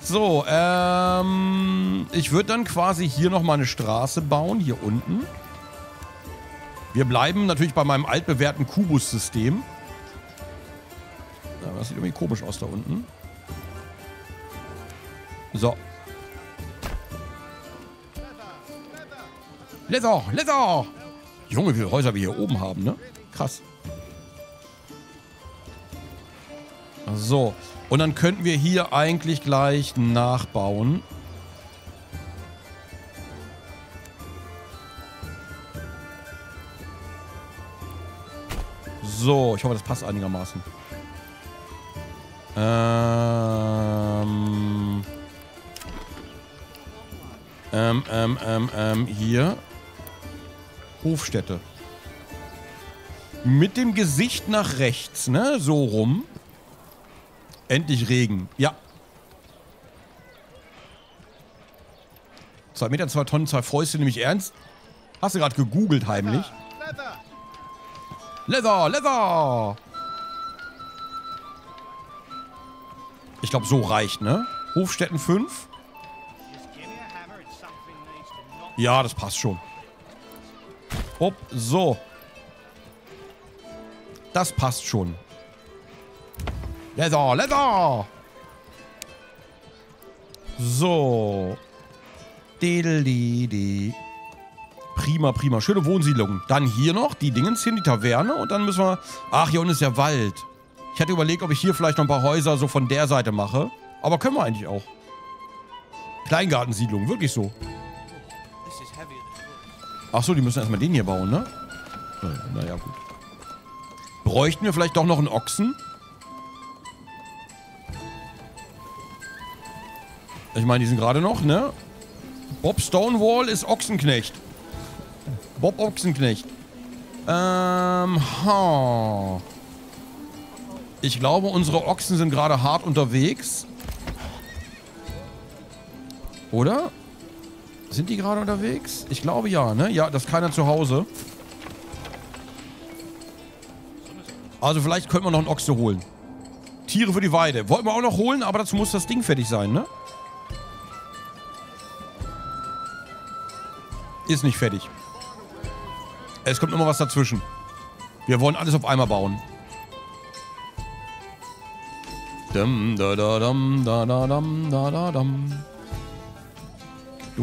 So, ähm, ich würde dann quasi hier nochmal eine Straße bauen, hier unten. Wir bleiben natürlich bei meinem altbewährten Kubus-System. Ja, das sieht irgendwie komisch aus da unten. So. Leather, Leather! Junge, wie viele Häuser wir hier oben haben, ne? Krass. So. Und dann könnten wir hier eigentlich gleich nachbauen. So, ich hoffe, das passt einigermaßen. Ähm. Ähm, ähm, ähm, ähm, hier. Hofstätte. Mit dem Gesicht nach rechts, ne? So rum. Endlich Regen. Ja. Zwei Meter, zwei Tonnen, zwei Fäuste, nämlich ernst? Hast du gerade gegoogelt heimlich? Leather, Leather! Ich glaube, so reicht, ne? Hofstätten 5. Ja, das passt schon. Hopp, so. Das passt schon. Leather, Leather! So. Diddle-di-di. Prima, prima. Schöne Wohnsiedlung. Dann hier noch die Dingens hin, die Taverne. Und dann müssen wir... Ach, hier unten ist der Wald. Ich hatte überlegt, ob ich hier vielleicht noch ein paar Häuser so von der Seite mache. Aber können wir eigentlich auch. Kleingartensiedlung, wirklich so. Ach so, die müssen erstmal den hier bauen, ne? Naja, gut. Bräuchten wir vielleicht doch noch einen Ochsen? Ich meine, die sind gerade noch, ne? Bob Stonewall ist Ochsenknecht. Bob Ochsenknecht. Ähm, ha. Ich glaube, unsere Ochsen sind gerade hart unterwegs. Oder? Sind die gerade unterwegs? Ich glaube ja, ne? Ja, das ist keiner zu Hause. Also vielleicht könnten wir noch einen Ochse holen. Tiere für die Weide. Wollten wir auch noch holen, aber dazu muss das Ding fertig sein, ne? Ist nicht fertig. Es kommt immer was dazwischen. Wir wollen alles auf einmal bauen. Du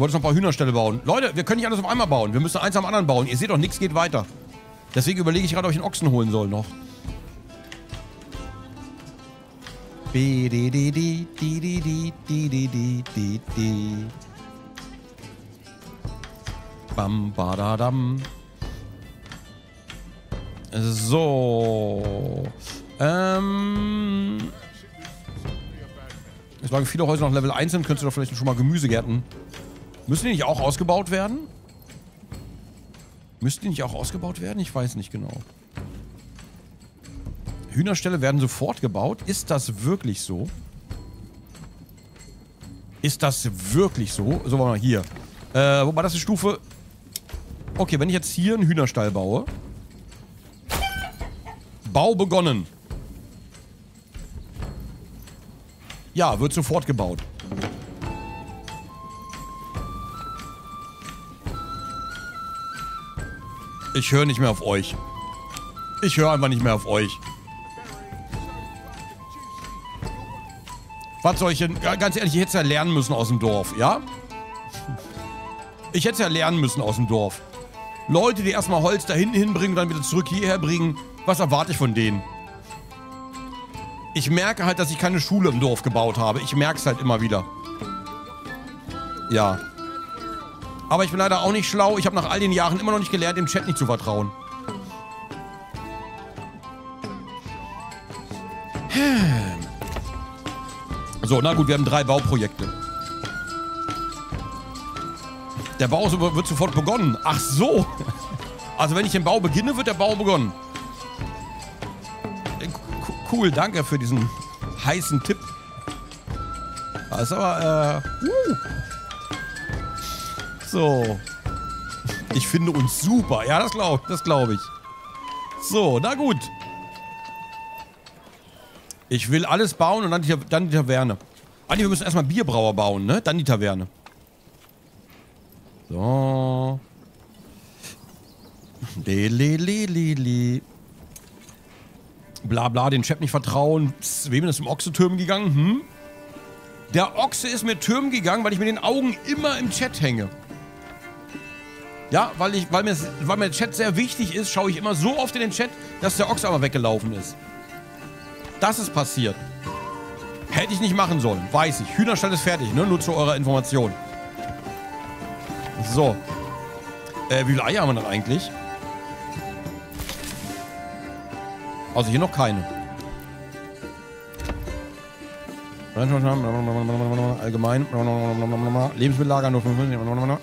wolltest noch ein paar Hühnerställe bauen. Leute, wir können nicht alles auf einmal bauen. Wir müssen eins am anderen bauen. Ihr seht doch, nichts geht weiter. Deswegen überlege ich gerade, ob ich einen Ochsen holen soll noch. Bi, di, di, di, di, di, di, di, di, di, di. Bam, badadam. So. Ähm. Solange viele Häuser noch Level 1 sind, könntest du doch vielleicht schon mal Gemüsegärten. Müssen die nicht auch ausgebaut werden? Müssten die nicht auch ausgebaut werden? Ich weiß nicht genau. Hühnerställe werden sofort gebaut. Ist das wirklich so? Ist das wirklich so? So, warte mal, hier. Äh, wobei das ist Stufe... Okay, wenn ich jetzt hier einen Hühnerstall baue. Bau begonnen. Ja, wird sofort gebaut. Ich höre nicht mehr auf euch. Ich höre einfach nicht mehr auf euch. Was soll ich denn? Ganz ehrlich, ich hätte es ja lernen müssen aus dem Dorf, ja? Ich hätte es ja lernen müssen aus dem Dorf. Leute, die erstmal Holz da hinten hinbringen und dann wieder zurück hierher bringen. Was erwarte ich von denen? Ich merke halt, dass ich keine Schule im Dorf gebaut habe. Ich merke es halt immer wieder. Ja. Aber ich bin leider auch nicht schlau. Ich habe nach all den Jahren immer noch nicht gelernt, dem Chat nicht zu vertrauen. So, na gut, wir haben drei Bauprojekte. Der Bau wird sofort begonnen. Ach so. Also wenn ich den Bau beginne, wird der Bau begonnen. Cool, danke für diesen heißen Tipp. Das ist aber, äh, uh. So. Ich finde uns super. Ja, das glaube das glaub ich. So, na gut. Ich will alles bauen und dann die, dann die Taverne. Ah, nee, wir müssen erstmal Bierbrauer bauen, ne? Dann die Taverne. So. Lelelelele. Bla bla, den Chat nicht vertrauen. Psst, wem ist im Ochse-Türmen gegangen? Hm? Der Ochse ist mir Türmen gegangen, weil ich mit den Augen immer im Chat hänge. Ja, weil, ich, weil, mir, weil mir der Chat sehr wichtig ist, schaue ich immer so oft in den Chat, dass der Ochse aber weggelaufen ist. Das ist passiert. Hätte ich nicht machen sollen, weiß ich. Hühnerstall ist fertig, ne? Nur zu eurer Information. So. Äh, wie viele Eier haben wir denn eigentlich? Also hier noch keine. Allgemein. Lebensmittellager nur 55.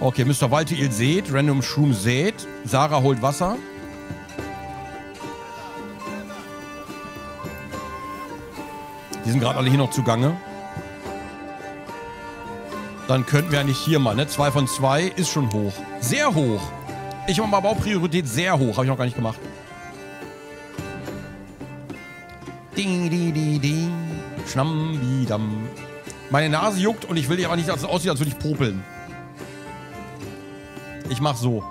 Okay, Mr. Waltiel sät. Random Shroom sät. Sarah holt Wasser. Die sind gerade alle hier noch zugange. Dann könnten wir eigentlich hier mal, ne? 2 von 2 ist schon hoch. Sehr hoch. Ich mache mal Baupriorität sehr hoch. Habe ich noch gar nicht gemacht. Ding, ding, ding, ding. Schnammidam. Meine Nase juckt und ich will aber nicht, dass es aussieht, als würde ich popeln. Ich mach so.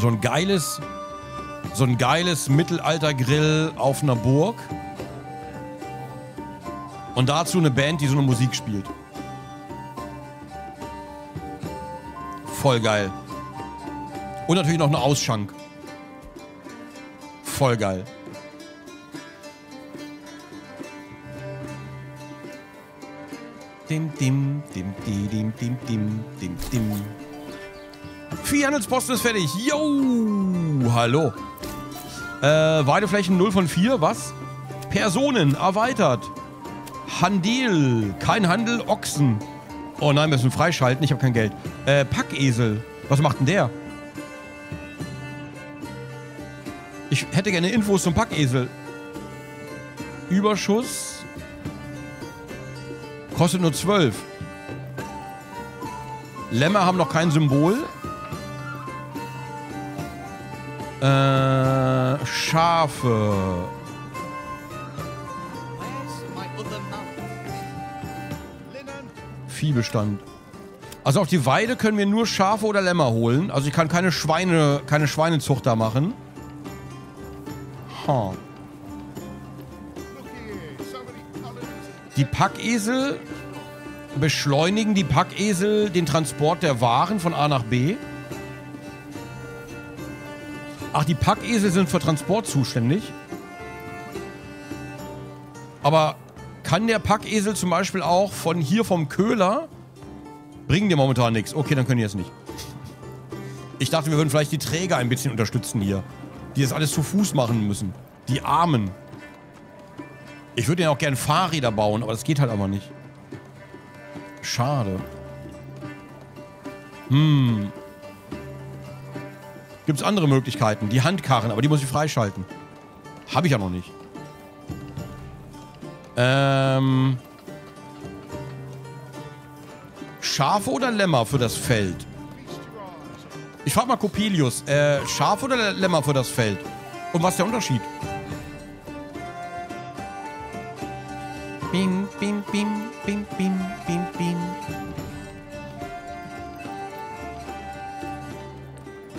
So ein geiles, so ein geiles Mittelalter-Grill auf einer Burg. Und dazu eine Band, die so eine Musik spielt. Voll geil. Und natürlich noch eine Ausschank. Voll geil. Dim, dim, dim, dim, dim, dim, dim, dim, dim. Vier Handelsposten ist fertig. Yo, hallo. Äh, Weideflächen 0 von 4, was? Personen, erweitert. Handel, kein Handel, Ochsen. Oh nein, wir müssen freischalten, ich habe kein Geld. Äh, Packesel, was macht denn der? Ich hätte gerne Infos zum Packesel. Überschuss. Kostet nur 12. Lämmer haben noch kein Symbol. Äh, Schafe. Viehbestand. Also auf die Weide können wir nur Schafe oder Lämmer holen. Also ich kann keine Schweine, keine Schweinezucht da machen. Ha. Die Packesel beschleunigen die Packesel den Transport der Waren von A nach B. Ach, die Packesel sind für Transport zuständig. Aber kann der Packesel zum Beispiel auch von hier vom Köhler... Bringen dir momentan nichts. Okay, dann können die jetzt nicht. Ich dachte, wir würden vielleicht die Träger ein bisschen unterstützen hier. Die das alles zu Fuß machen müssen. Die Armen. Ich würde ja auch gerne Fahrräder bauen, aber das geht halt aber nicht. Schade. Hm. Gibt es andere Möglichkeiten? Die Handkarren, aber die muss ich freischalten. Habe ich ja noch nicht. Ähm... Schafe oder Lämmer für das Feld? Ich frage mal Coppelius. Äh, Schafe oder Lämmer für das Feld? Und was ist der Unterschied? Bim, bim, bim, bim, bim, bim, bim.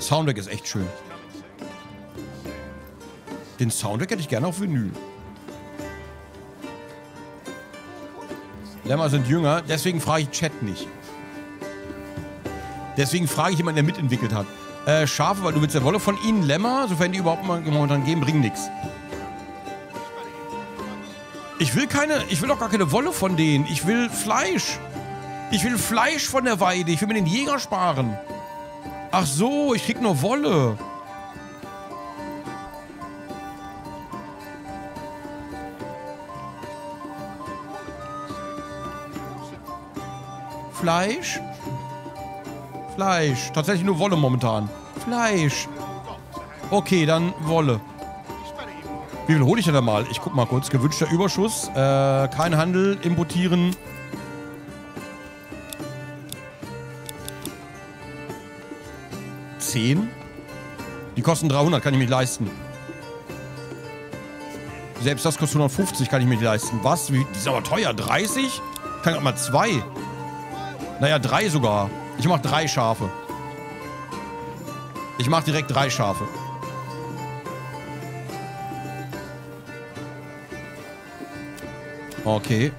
Soundtrack ist echt schön. Den Soundtrack hätte ich gerne auf Vinyl. Lämmer sind jünger, deswegen frage ich Chat nicht. Deswegen frage ich jemanden, der mitentwickelt hat. Äh, Schafe, weil du willst ja Wolle von ihnen. Lämmer, sofern die überhaupt mal momentan geben, bringen nichts. Ich will keine, ich will doch gar keine Wolle von denen. Ich will Fleisch. Ich will Fleisch von der Weide. Ich will mir den Jäger sparen. Ach so, ich krieg nur Wolle. Fleisch? Fleisch. Tatsächlich nur Wolle momentan. Fleisch. Okay, dann Wolle. Wie viel hole ich denn da mal? Ich guck mal kurz. Gewünschter Überschuss. Äh, kein Handel. Importieren. 10? Die kosten 300, kann ich mich leisten. Selbst das kostet 150, kann ich mir leisten. Was? Wie, die ist aber teuer. 30? Kann auch mal zwei. Naja, drei sogar. Ich mach drei Schafe. Ich mach direkt drei Schafe. Okay.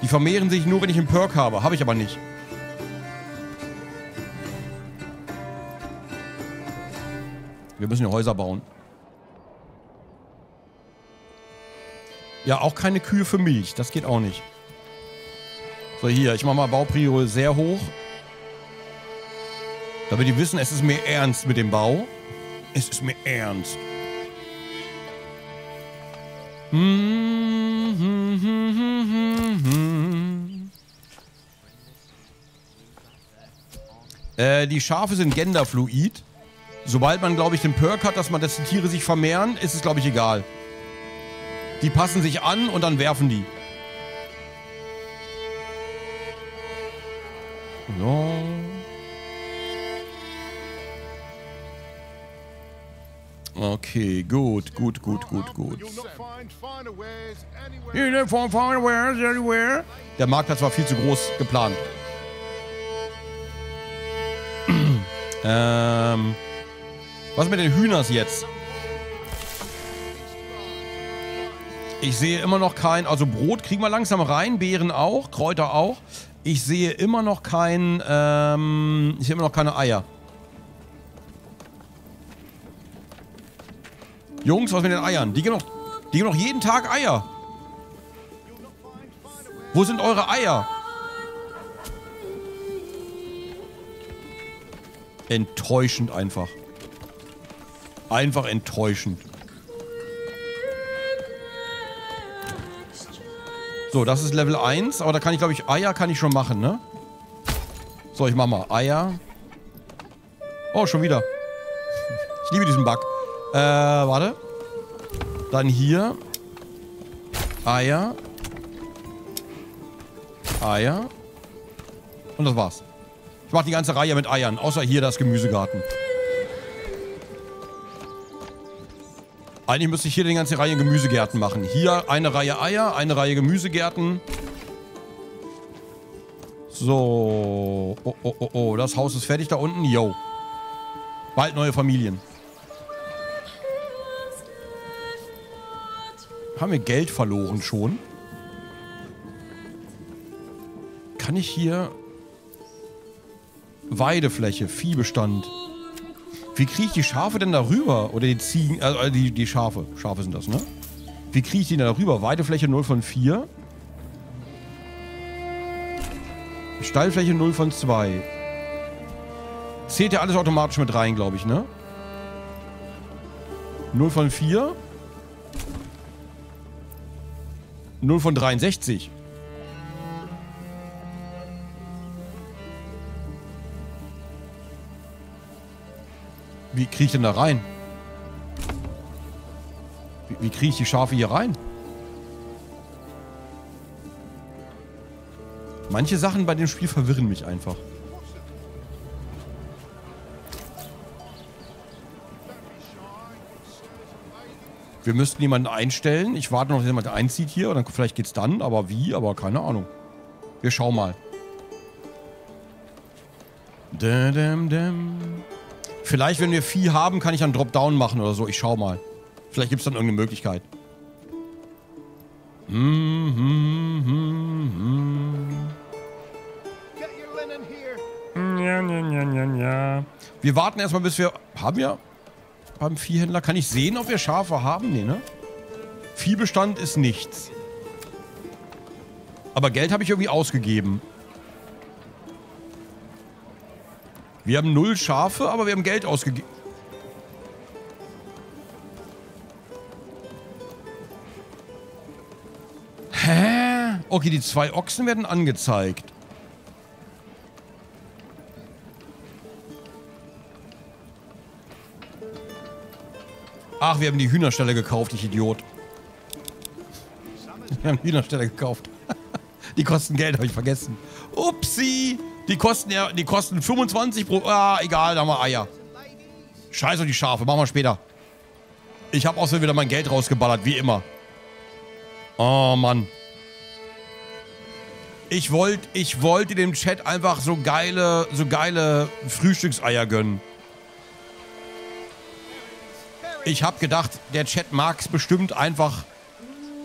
Die vermehren sich nur, wenn ich einen Perk habe. Habe ich aber nicht. Wir müssen ja Häuser bauen. Ja, auch keine Kühe für Milch. Das geht auch nicht. So, hier. Ich mache mal Bauprio sehr hoch. Damit die wissen, es ist mir ernst mit dem Bau. Es ist mir ernst. Äh, die Schafe sind genderfluid. Sobald man, glaube ich, den Perk hat, dass man, die Tiere sich vermehren, ist es, glaube ich, egal. Die passen sich an und dann werfen die. So. Okay, gut, gut, gut, gut, gut. Der Marktplatz war viel zu groß geplant. ähm, was mit den Hühners jetzt? Ich sehe immer noch kein, also Brot kriegen wir langsam rein, Beeren auch, Kräuter auch. Ich sehe immer noch kein, ähm, ich sehe immer noch keine Eier. Jungs, was mit den Eiern? Die geben noch, die geben noch jeden Tag Eier. Wo sind eure Eier? Enttäuschend einfach. Einfach enttäuschend. So, das ist Level 1. Aber da kann ich, glaube ich, Eier kann ich schon machen, ne? So, ich mach mal Eier. Oh, schon wieder. Ich liebe diesen Bug. Äh, warte. Dann hier. Eier. Eier. Und das war's. Ich mach die ganze Reihe mit Eiern. Außer hier das Gemüsegarten. Eigentlich müsste ich hier die ganze Reihe Gemüsegärten machen. Hier eine Reihe Eier, eine Reihe Gemüsegärten. So. Oh, oh, oh, oh. Das Haus ist fertig da unten. Yo. Bald neue Familien. Haben wir Geld verloren schon? Kann ich hier... Weidefläche, Viehbestand... Wie kriege ich die Schafe denn darüber? Oder die Ziegen, äh, die, die Schafe. Schafe sind das, ne? Wie kriege ich die denn darüber? Weidefläche 0 von 4. Stallfläche 0 von 2. Zählt ja alles automatisch mit rein, glaube ich, ne? 0 von 4. 0 von 63. Wie kriege ich denn da rein? Wie, wie kriege ich die Schafe hier rein? Manche Sachen bei dem Spiel verwirren mich einfach. Wir müssten jemanden einstellen. Ich warte noch, dass jemand einzieht hier. Und dann vielleicht geht's dann. Aber wie? Aber keine Ahnung. Wir schauen mal. Dum, dum, Vielleicht, wenn wir Vieh haben, kann ich einen Dropdown machen oder so. Ich schau mal. Vielleicht gibt es dann irgendeine Möglichkeit. Hm, hm, hm, hm. Ja, ja, ja, ja. Wir warten erstmal, bis wir... Haben wir beim Viehhändler? Kann ich sehen, ob wir Schafe haben? Nee, ne? Viehbestand ist nichts. Aber Geld habe ich irgendwie ausgegeben. Wir haben null Schafe, aber wir haben Geld ausgegeben. Hä? Okay, die zwei Ochsen werden angezeigt. Ach, wir haben die Hühnerstelle gekauft, ich Idiot. Wir haben die Hühnerstelle gekauft. die kosten Geld, habe ich vergessen. Upsi. Die kosten ja, die kosten 25 pro... Ah, egal, da haben wir Eier. Scheiß auf die Schafe, machen wir später. Ich habe so wieder mein Geld rausgeballert, wie immer. Oh, Mann. Ich wollte ich wollte dem Chat einfach so geile, so geile Frühstückseier gönnen. Ich habe gedacht, der Chat mag es bestimmt einfach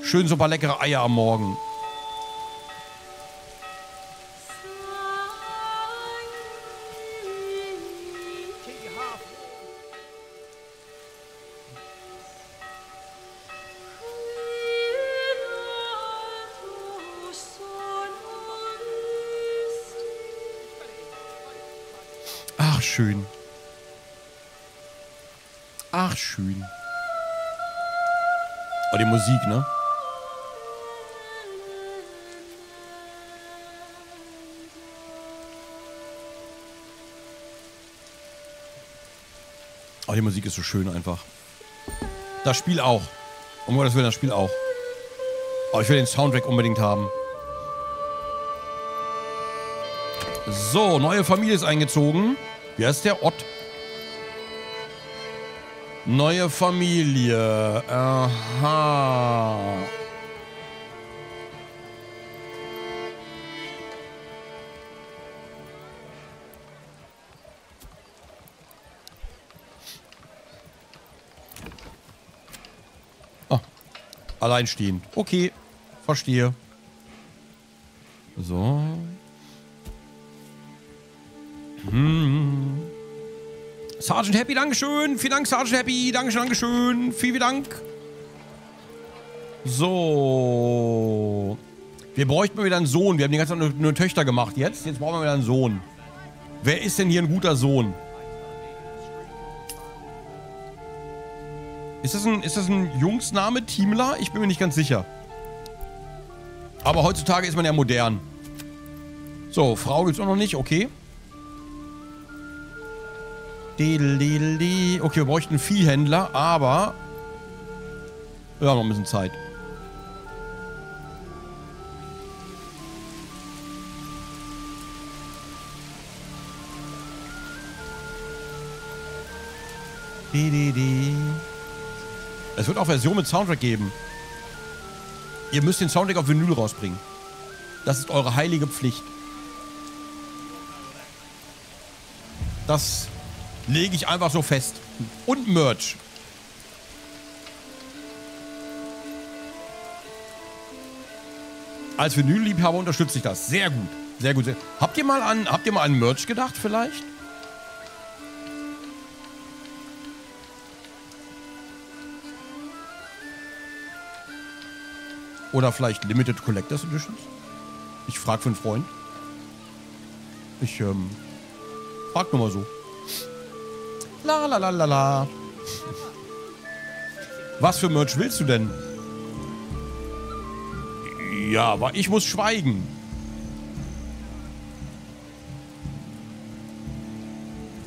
schön so ein paar leckere Eier am Morgen. Schön. Ach, schön. Oh, die Musik, ne? Oh, die Musik ist so schön einfach. Das Spiel auch. Um Gottes Willen, das Spiel auch. Aber ich will den Soundtrack unbedingt haben. So, neue Familie ist eingezogen. Wie heißt der? Ott. Neue Familie. Aha. Ah. Alleinstehend. Okay. Verstehe. So. Hm. Sergeant Happy, Dankeschön. Vielen Dank, Sergeant Happy. Dankeschön, Dankeschön. Vielen Dank. So. Wir bräuchten mal wieder einen Sohn. Wir haben die ganze Zeit nur, nur Töchter gemacht jetzt. Jetzt brauchen wir wieder einen Sohn. Wer ist denn hier ein guter Sohn? Ist das ein, ist das ein Jungsname? Teamler? Ich bin mir nicht ganz sicher. Aber heutzutage ist man ja modern. So, Frau gibt's auch noch nicht. Okay. Okay, wir bräuchten einen Viehhändler, aber... Wir haben noch ein bisschen Zeit. Es wird auch Version mit Soundtrack geben. Ihr müsst den Soundtrack auf Vinyl rausbringen. Das ist eure heilige Pflicht. Das lege ich einfach so fest. Und Merch. Als Vinyl-Liebhaber unterstütze ich das. Sehr gut. Sehr gut. Habt ihr mal an, habt ihr mal an Merch gedacht vielleicht? Oder vielleicht Limited Collectors Editions? Ich frage für einen Freund. Ich, ähm, frag nur mal so. La la la la la. Was für Merch willst du denn? Ja, aber ich muss schweigen.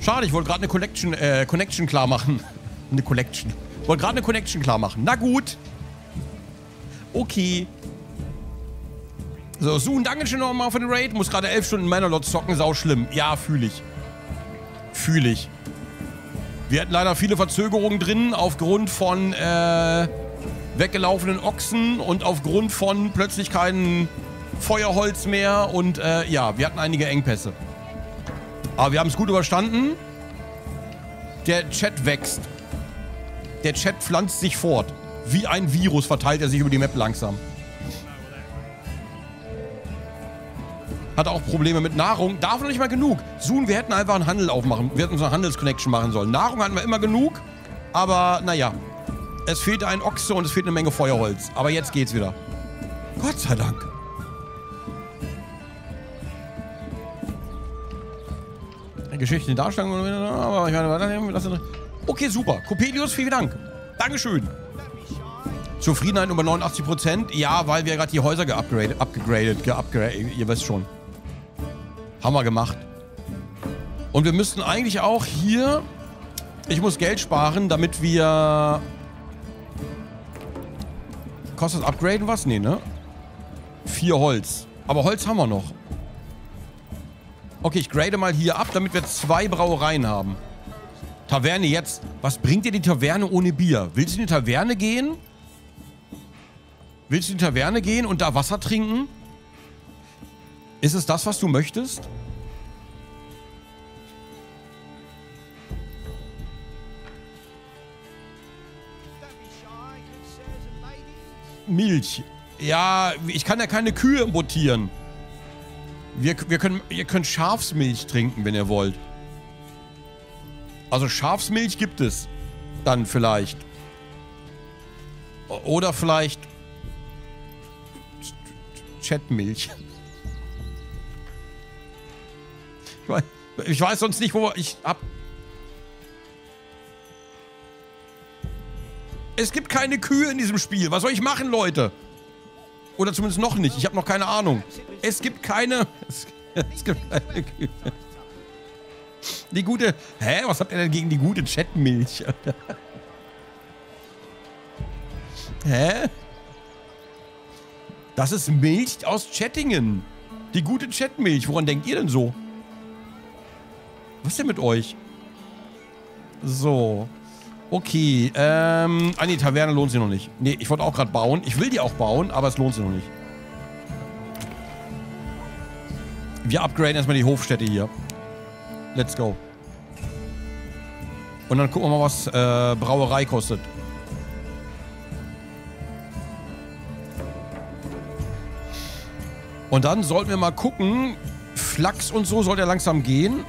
Schade, ich wollte gerade eine Collection, äh, Connection klar machen. eine Collection. Wollte gerade eine Connection klar machen. Na gut. Okay. So, Zoom, danke schön nochmal für den Raid. Muss gerade elf Stunden Manalot zocken, sau schlimm. Ja, fühle ich. Fühle ich. Wir hatten leider viele Verzögerungen drin aufgrund von äh, weggelaufenen Ochsen und aufgrund von plötzlich kein Feuerholz mehr. Und äh, ja, wir hatten einige Engpässe. Aber wir haben es gut überstanden. Der Chat wächst. Der Chat pflanzt sich fort. Wie ein Virus verteilt er sich über die Map langsam. Hat auch Probleme mit Nahrung. Darf noch nicht mal genug. Sun, wir hätten einfach einen Handel aufmachen. Wir hätten so eine Handelsconnection machen sollen. Nahrung hatten wir immer genug. Aber naja. Es fehlte ein Ochse und es fehlt eine Menge Feuerholz. Aber jetzt geht's wieder. Gott sei Dank. Geschichte, Darstellung, aber ich meine. Okay, super. Coppelius, vielen Dank. Dankeschön. Zufriedenheit über 89%. Ja, weil wir gerade die Häuser geupgradet, abgegradet, geupgradet, ihr wisst schon. Haben wir gemacht. Und wir müssten eigentlich auch hier... Ich muss Geld sparen, damit wir... Kostet das Upgraden was? Nee, ne? Vier Holz. Aber Holz haben wir noch. Okay, ich grade mal hier ab, damit wir zwei Brauereien haben. Taverne jetzt. Was bringt dir die Taverne ohne Bier? Willst du in die Taverne gehen? Willst du in die Taverne gehen und da Wasser trinken? Ist es das, was du möchtest? Milch. Ja, ich kann ja keine Kühe importieren. Wir, wir können, ihr könnt Schafsmilch trinken, wenn ihr wollt. Also Schafsmilch gibt es. Dann vielleicht. Oder vielleicht Chatmilch. Ich weiß, sonst nicht, wo ich hab. Es gibt keine Kühe in diesem Spiel. Was soll ich machen, Leute? Oder zumindest noch nicht. Ich habe noch keine Ahnung. Es gibt keine... Es, es gibt keine Kühe. Die gute... Hä? Was habt ihr denn gegen die gute Chatmilch? Hä? Das ist Milch aus Chattingen. Die gute Chatmilch. Woran denkt ihr denn so? Was ist denn mit euch? So. Okay, ähm... Ah, nee, Taverne lohnt sich noch nicht. Nee, ich wollte auch gerade bauen. Ich will die auch bauen, aber es lohnt sich noch nicht. Wir upgraden erstmal die Hofstätte hier. Let's go. Und dann gucken wir mal, was äh, Brauerei kostet. Und dann sollten wir mal gucken. Flachs und so soll ja langsam gehen.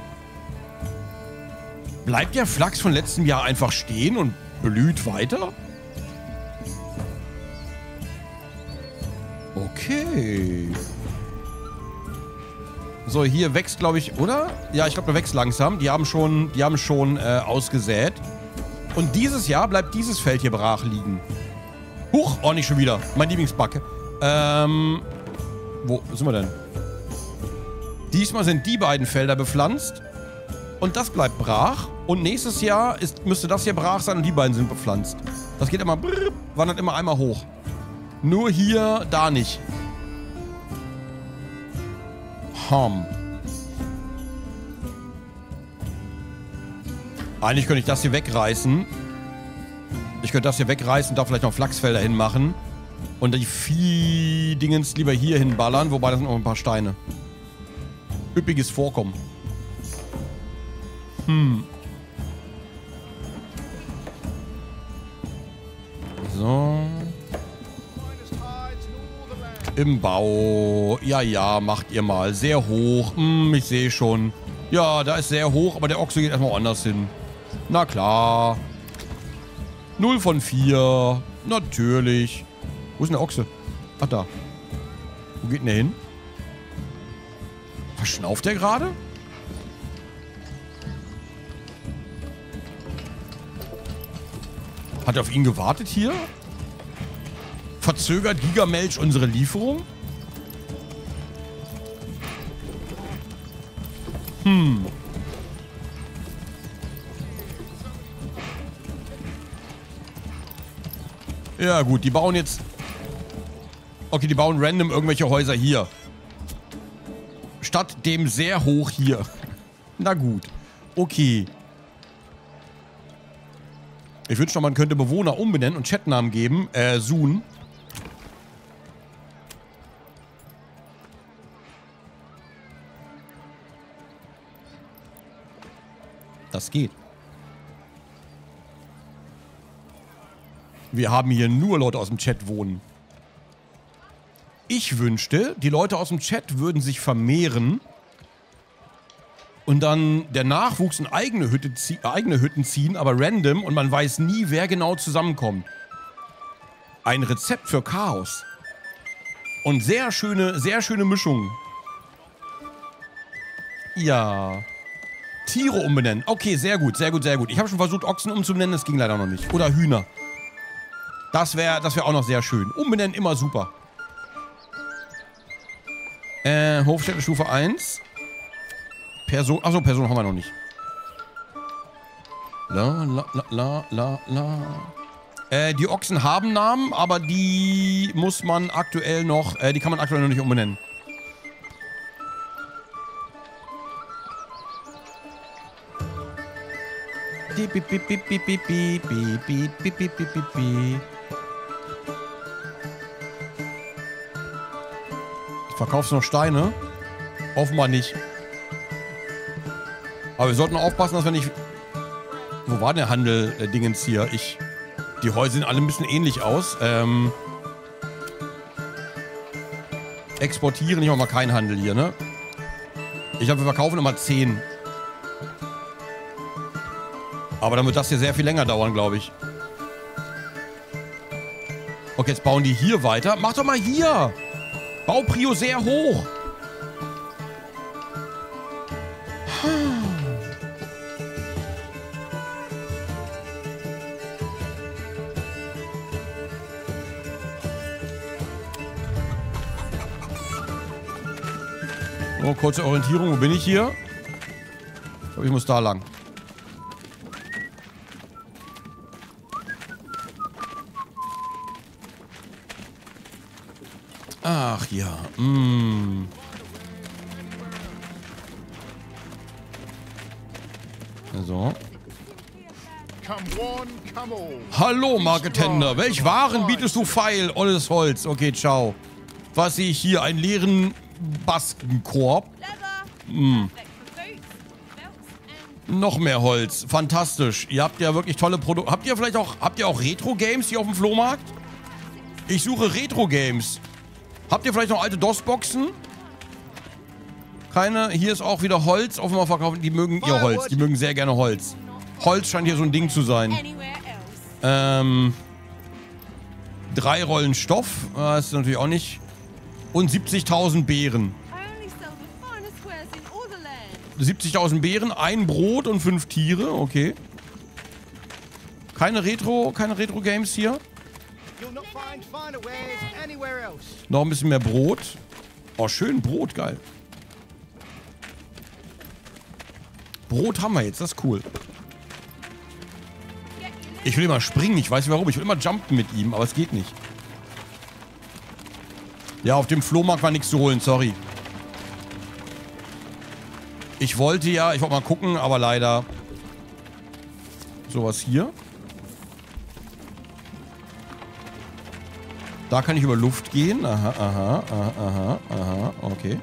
Bleibt der Flachs von letztem Jahr einfach stehen und blüht weiter? Okay. So, hier wächst, glaube ich, oder? Ja, ich glaube, der wächst langsam. Die haben schon, die haben schon äh, ausgesät. Und dieses Jahr bleibt dieses Feld hier brach liegen. Huch, oh, nicht schon wieder. Mein Lieblingsbacke. Ähm, wo sind wir denn? Diesmal sind die beiden Felder bepflanzt. Und das bleibt brach. Und nächstes Jahr ist, müsste das hier brach sein und die beiden sind bepflanzt. Das geht immer, brrr, wandert immer einmal hoch. Nur hier, da nicht. Hom. Eigentlich könnte ich das hier wegreißen. Ich könnte das hier wegreißen, da vielleicht noch Flachsfelder hinmachen. Und die Vieh-Dingens lieber hier hinballern, wobei das sind noch ein paar Steine. Üppiges Vorkommen. Hm. So. Im Bau. Ja, ja, macht ihr mal. Sehr hoch. Hm, ich sehe schon. Ja, da ist sehr hoch, aber der Ochse geht erstmal woanders hin. Na klar. 0 von 4. Natürlich. Wo ist denn der Ochse? Ach, da. Wo geht denn der hin? Verschnauft der gerade? Hat er auf ihn gewartet hier? Verzögert Gigamelch unsere Lieferung? Hm. Ja gut, die bauen jetzt... Okay, die bauen random irgendwelche Häuser hier. Statt dem sehr hoch hier. Na gut. Okay. Ich wünschte man könnte Bewohner umbenennen und Chatnamen geben. Äh, Soon. Das geht. Wir haben hier nur Leute aus dem Chat wohnen. Ich wünschte, die Leute aus dem Chat würden sich vermehren und dann der Nachwuchs in eigene, Hütte eigene Hütten ziehen, aber random und man weiß nie, wer genau zusammenkommt. Ein Rezept für Chaos. Und sehr schöne, sehr schöne Mischungen. Ja. Tiere umbenennen. Okay, sehr gut, sehr gut, sehr gut. Ich habe schon versucht, Ochsen umzubenennen, das ging leider noch nicht. Oder Hühner. Das wäre das wär auch noch sehr schön. Umbenennen immer super. Äh, Hofstätte Stufe 1. Person. Achso, Person haben wir noch nicht. La, la, la, la, la, la. Äh, die Ochsen haben Namen, aber die muss man aktuell noch, äh, die kann man aktuell noch nicht umbenennen. Verkaufst du noch Steine? Offenbar nicht. Aber wir sollten aufpassen, dass wir nicht... Wo war der Handel der Dingens hier? Ich... Die Häuser sehen alle ein bisschen ähnlich aus. Ähm... Exportieren, ich mache mal keinen Handel hier, ne? Ich glaube, wir verkaufen immer 10. Aber dann wird das hier sehr viel länger dauern, glaube ich. Okay, jetzt bauen die hier weiter. Mach doch mal hier! Bauprio sehr hoch. Kurze Orientierung. Wo bin ich hier? Ich glaube, ich muss da lang. Ach ja. Mm. So. Hallo, Marketender. Welch Waren bietest du feil? Olles Holz. Okay, ciao. Was sehe ich hier? Einen leeren Baskenkorb. Mm. Noch mehr Holz. Fantastisch. Ihr habt ja wirklich tolle Produkte. Habt ihr vielleicht auch, habt ihr auch Retro-Games hier auf dem Flohmarkt? Ich suche Retro-Games. Habt ihr vielleicht noch alte DOS-Boxen? Keine. Hier ist auch wieder Holz. Offenbar verkaufen. Die mögen ihr Holz. Die mögen sehr gerne Holz. Holz scheint hier so ein Ding zu sein. Ähm. Drei Rollen Stoff. Das ist natürlich auch nicht. Und 70.000 Beeren. 70.000 Beeren, ein Brot und fünf Tiere. Okay. Keine Retro, keine Retro-Games hier. Noch ein bisschen mehr Brot. Oh, schön Brot, geil. Brot haben wir jetzt, das ist cool. Ich will immer springen, ich weiß nicht warum. Ich will immer jumpen mit ihm, aber es geht nicht. Ja, auf dem Flohmarkt war nichts zu holen, sorry. Ich wollte ja, ich wollte mal gucken, aber leider... Sowas hier. Da kann ich über Luft gehen. Aha, aha, aha, aha, aha. Okay.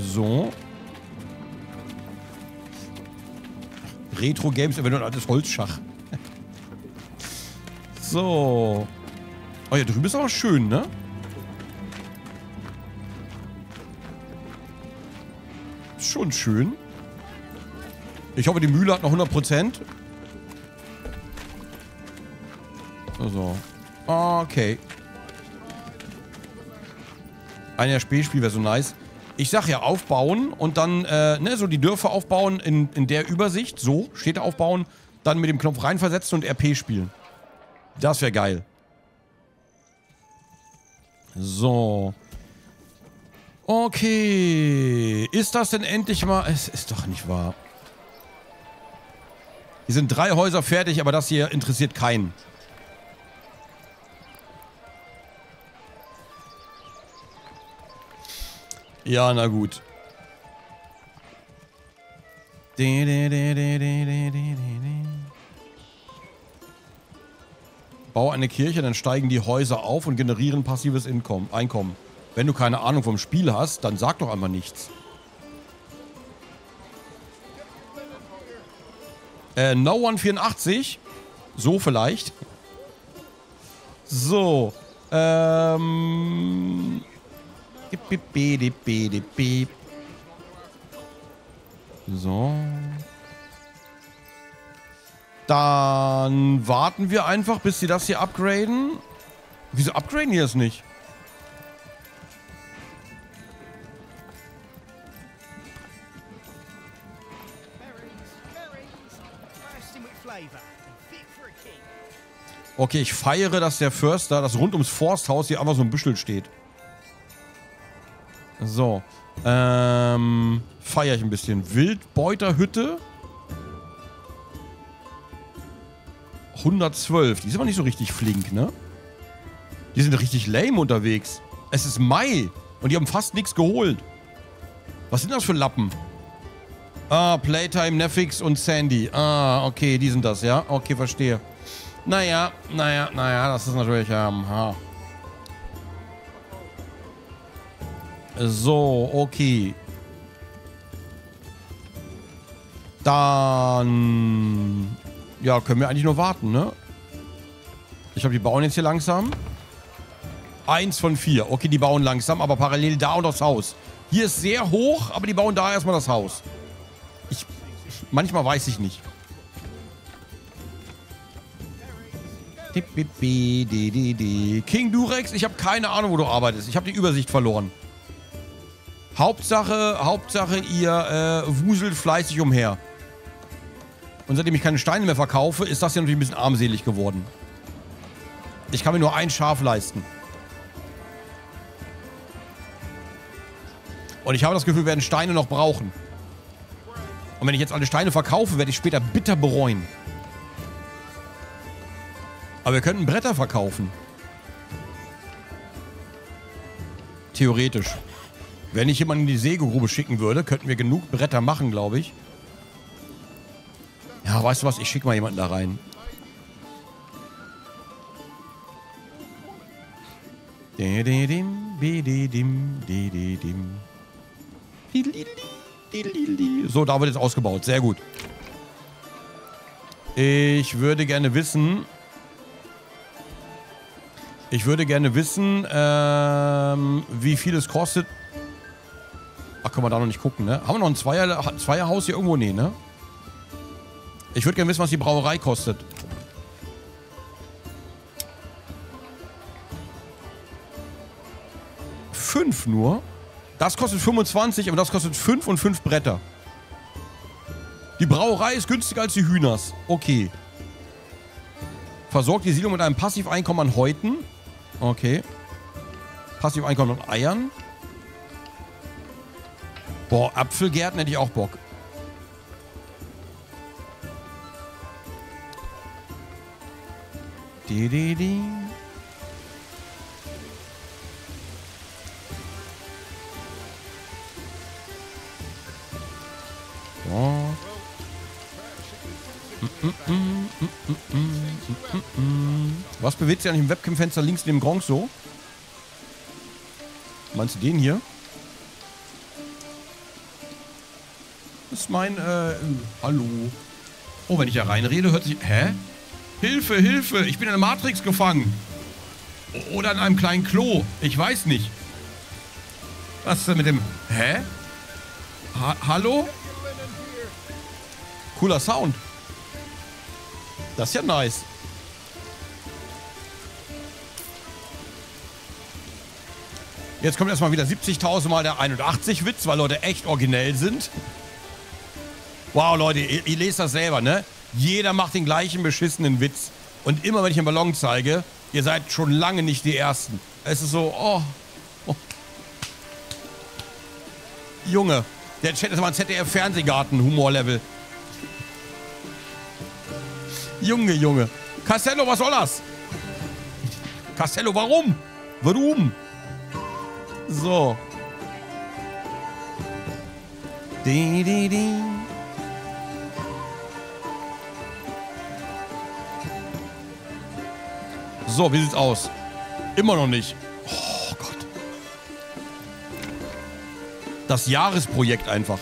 So. Retro Games, eventuell altes Holzschach. so. Oh ja, drüben ist aber schön, ne? Schon schön. Ich hoffe, die Mühle hat noch 100%. So. Okay. Ein RP-Spiel wäre so nice. Ich sag ja, aufbauen und dann, äh, ne, so die Dörfer aufbauen in, in der Übersicht. So, Städte aufbauen, dann mit dem Knopf reinversetzen und RP spielen. Das wäre geil. So. Okay. Ist das denn endlich mal... Es ist doch nicht wahr. Hier sind drei Häuser fertig, aber das hier interessiert keinen. Ja, na gut. Bau eine Kirche, dann steigen die Häuser auf und generieren passives Einkommen. Wenn du keine Ahnung vom Spiel hast, dann sag doch einfach nichts. Äh, No One 84. So vielleicht. So. Ähm. So. Dann warten wir einfach, bis sie das hier upgraden. Wieso upgraden die das nicht? Okay, ich feiere, dass der Förster, das rund ums Forsthaus hier einfach so ein Büschel steht. So. Ähm, feiere ich ein bisschen. Wildbeuterhütte. 112. Die ist aber nicht so richtig flink, ne? Die sind richtig lame unterwegs. Es ist Mai. Und die haben fast nichts geholt. Was sind das für Lappen? Ah, Playtime, Netflix und Sandy. Ah, okay, die sind das, ja? Okay, verstehe. Naja, naja, naja, das ist natürlich, ähm, ha. So, okay. Dann... Ja, können wir eigentlich nur warten, ne? Ich glaube, die bauen jetzt hier langsam. Eins von vier. Okay, die bauen langsam, aber parallel da und das Haus. Hier ist sehr hoch, aber die bauen da erstmal das Haus. Ich... Manchmal weiß ich nicht. King Durex, ich habe keine Ahnung, wo du arbeitest. Ich habe die Übersicht verloren. Hauptsache, Hauptsache, ihr äh, wuselt fleißig umher. Und seitdem ich keine Steine mehr verkaufe, ist das ja natürlich ein bisschen armselig geworden. Ich kann mir nur ein Schaf leisten. Und ich habe das Gefühl, wir werden Steine noch brauchen. Und wenn ich jetzt alle Steine verkaufe, werde ich später bitter bereuen. Aber wir könnten Bretter verkaufen. Theoretisch. Wenn ich jemanden in die Sägegrube schicken würde, könnten wir genug Bretter machen, glaube ich. Ja, weißt du was? Ich schicke mal jemanden da rein. So, da wird jetzt ausgebaut. Sehr gut. Ich würde gerne wissen... Ich würde gerne wissen, ähm, wie viel es kostet. Ach, können wir da noch nicht gucken, ne? Haben wir noch ein Zweier, Zweierhaus hier irgendwo? Nee, ne? Ich würde gerne wissen, was die Brauerei kostet. Fünf nur? Das kostet 25, aber das kostet fünf und fünf Bretter. Die Brauerei ist günstiger als die Hühners. Okay. Versorgt die Siedlung mit einem Passiveinkommen an Häuten. Okay. Passiveinkommen an Eiern. Boah, Apfelgärten hätte ich auch Bock. Die, die, die. Bewegt sich an dem Webcam-Fenster links neben Gronk so? Meinst du den hier? Das ist mein, äh, hallo. Oh, wenn ich da reinrede, hört sich, hä? Hilfe, Hilfe, ich bin in der Matrix gefangen. Oder in einem kleinen Klo, ich weiß nicht. Was ist denn mit dem, hä? Ha hallo? Cooler Sound. Das ist ja nice. Jetzt kommt erstmal wieder 70.000 Mal der 81-Witz, weil Leute echt originell sind. Wow, Leute, ihr, ihr, lest das selber, ne? Jeder macht den gleichen beschissenen Witz. Und immer, wenn ich einen Ballon zeige, ihr seid schon lange nicht die Ersten. Es ist so, oh. oh. Junge, der Chat ist mal ein ZDF-Fernsehgarten-Humorlevel. Junge, Junge. Castello, was soll das? Castello, warum? Warum? So. Di, di, di. So, wie sieht's aus? Immer noch nicht. Oh Gott. Das Jahresprojekt einfach.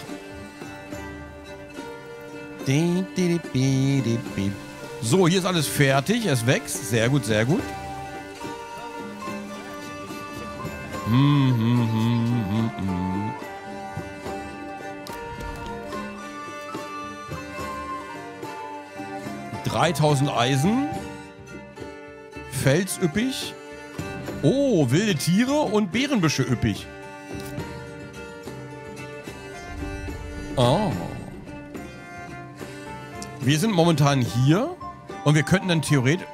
So, hier ist alles fertig. Es wächst. Sehr gut, sehr gut. Hm, hm, hm, hm, hm. Dreitausend Eisen. Fels üppig. Oh, wilde Tiere und Bärenbüsche üppig. Oh. Wir sind momentan hier und wir könnten dann theoretisch...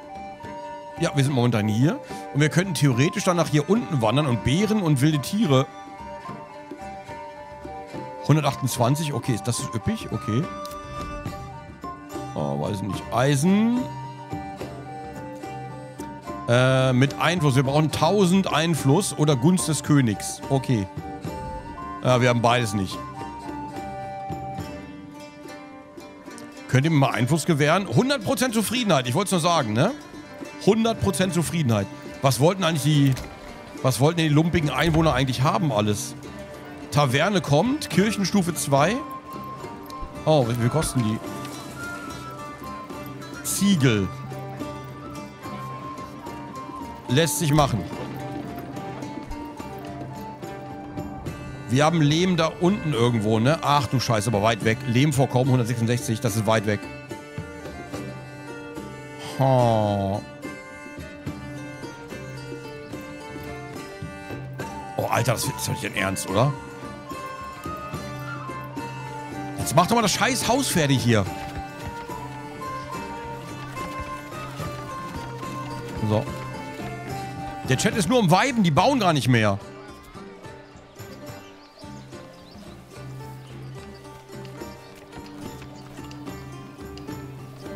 Ja, wir sind momentan hier und wir könnten theoretisch dann nach hier unten wandern und Bären und wilde Tiere... 128, okay, das ist üppig, okay. Oh, weiß nicht. Eisen... Äh, mit Einfluss. Wir brauchen 1000 Einfluss oder Gunst des Königs. Okay. Ja, wir haben beides nicht. Könnt ihr mir mal Einfluss gewähren? 100% Zufriedenheit, ich wollte es nur sagen, ne? 100% Zufriedenheit. Was wollten eigentlich die... Was wollten die lumpigen Einwohner eigentlich haben alles? Taverne kommt, Kirchenstufe 2. Oh, wie viel kosten die? Ziegel. Lässt sich machen. Wir haben Lehm da unten irgendwo, ne? Ach du Scheiße, aber weit weg. Lehmvorkommen 166, das ist weit weg. Oh. Oh, Alter, das ist doch nicht dein Ernst, oder? Jetzt mach doch mal das scheiß Haus fertig hier. So. Der Chat ist nur am Weiben, die bauen gar nicht mehr.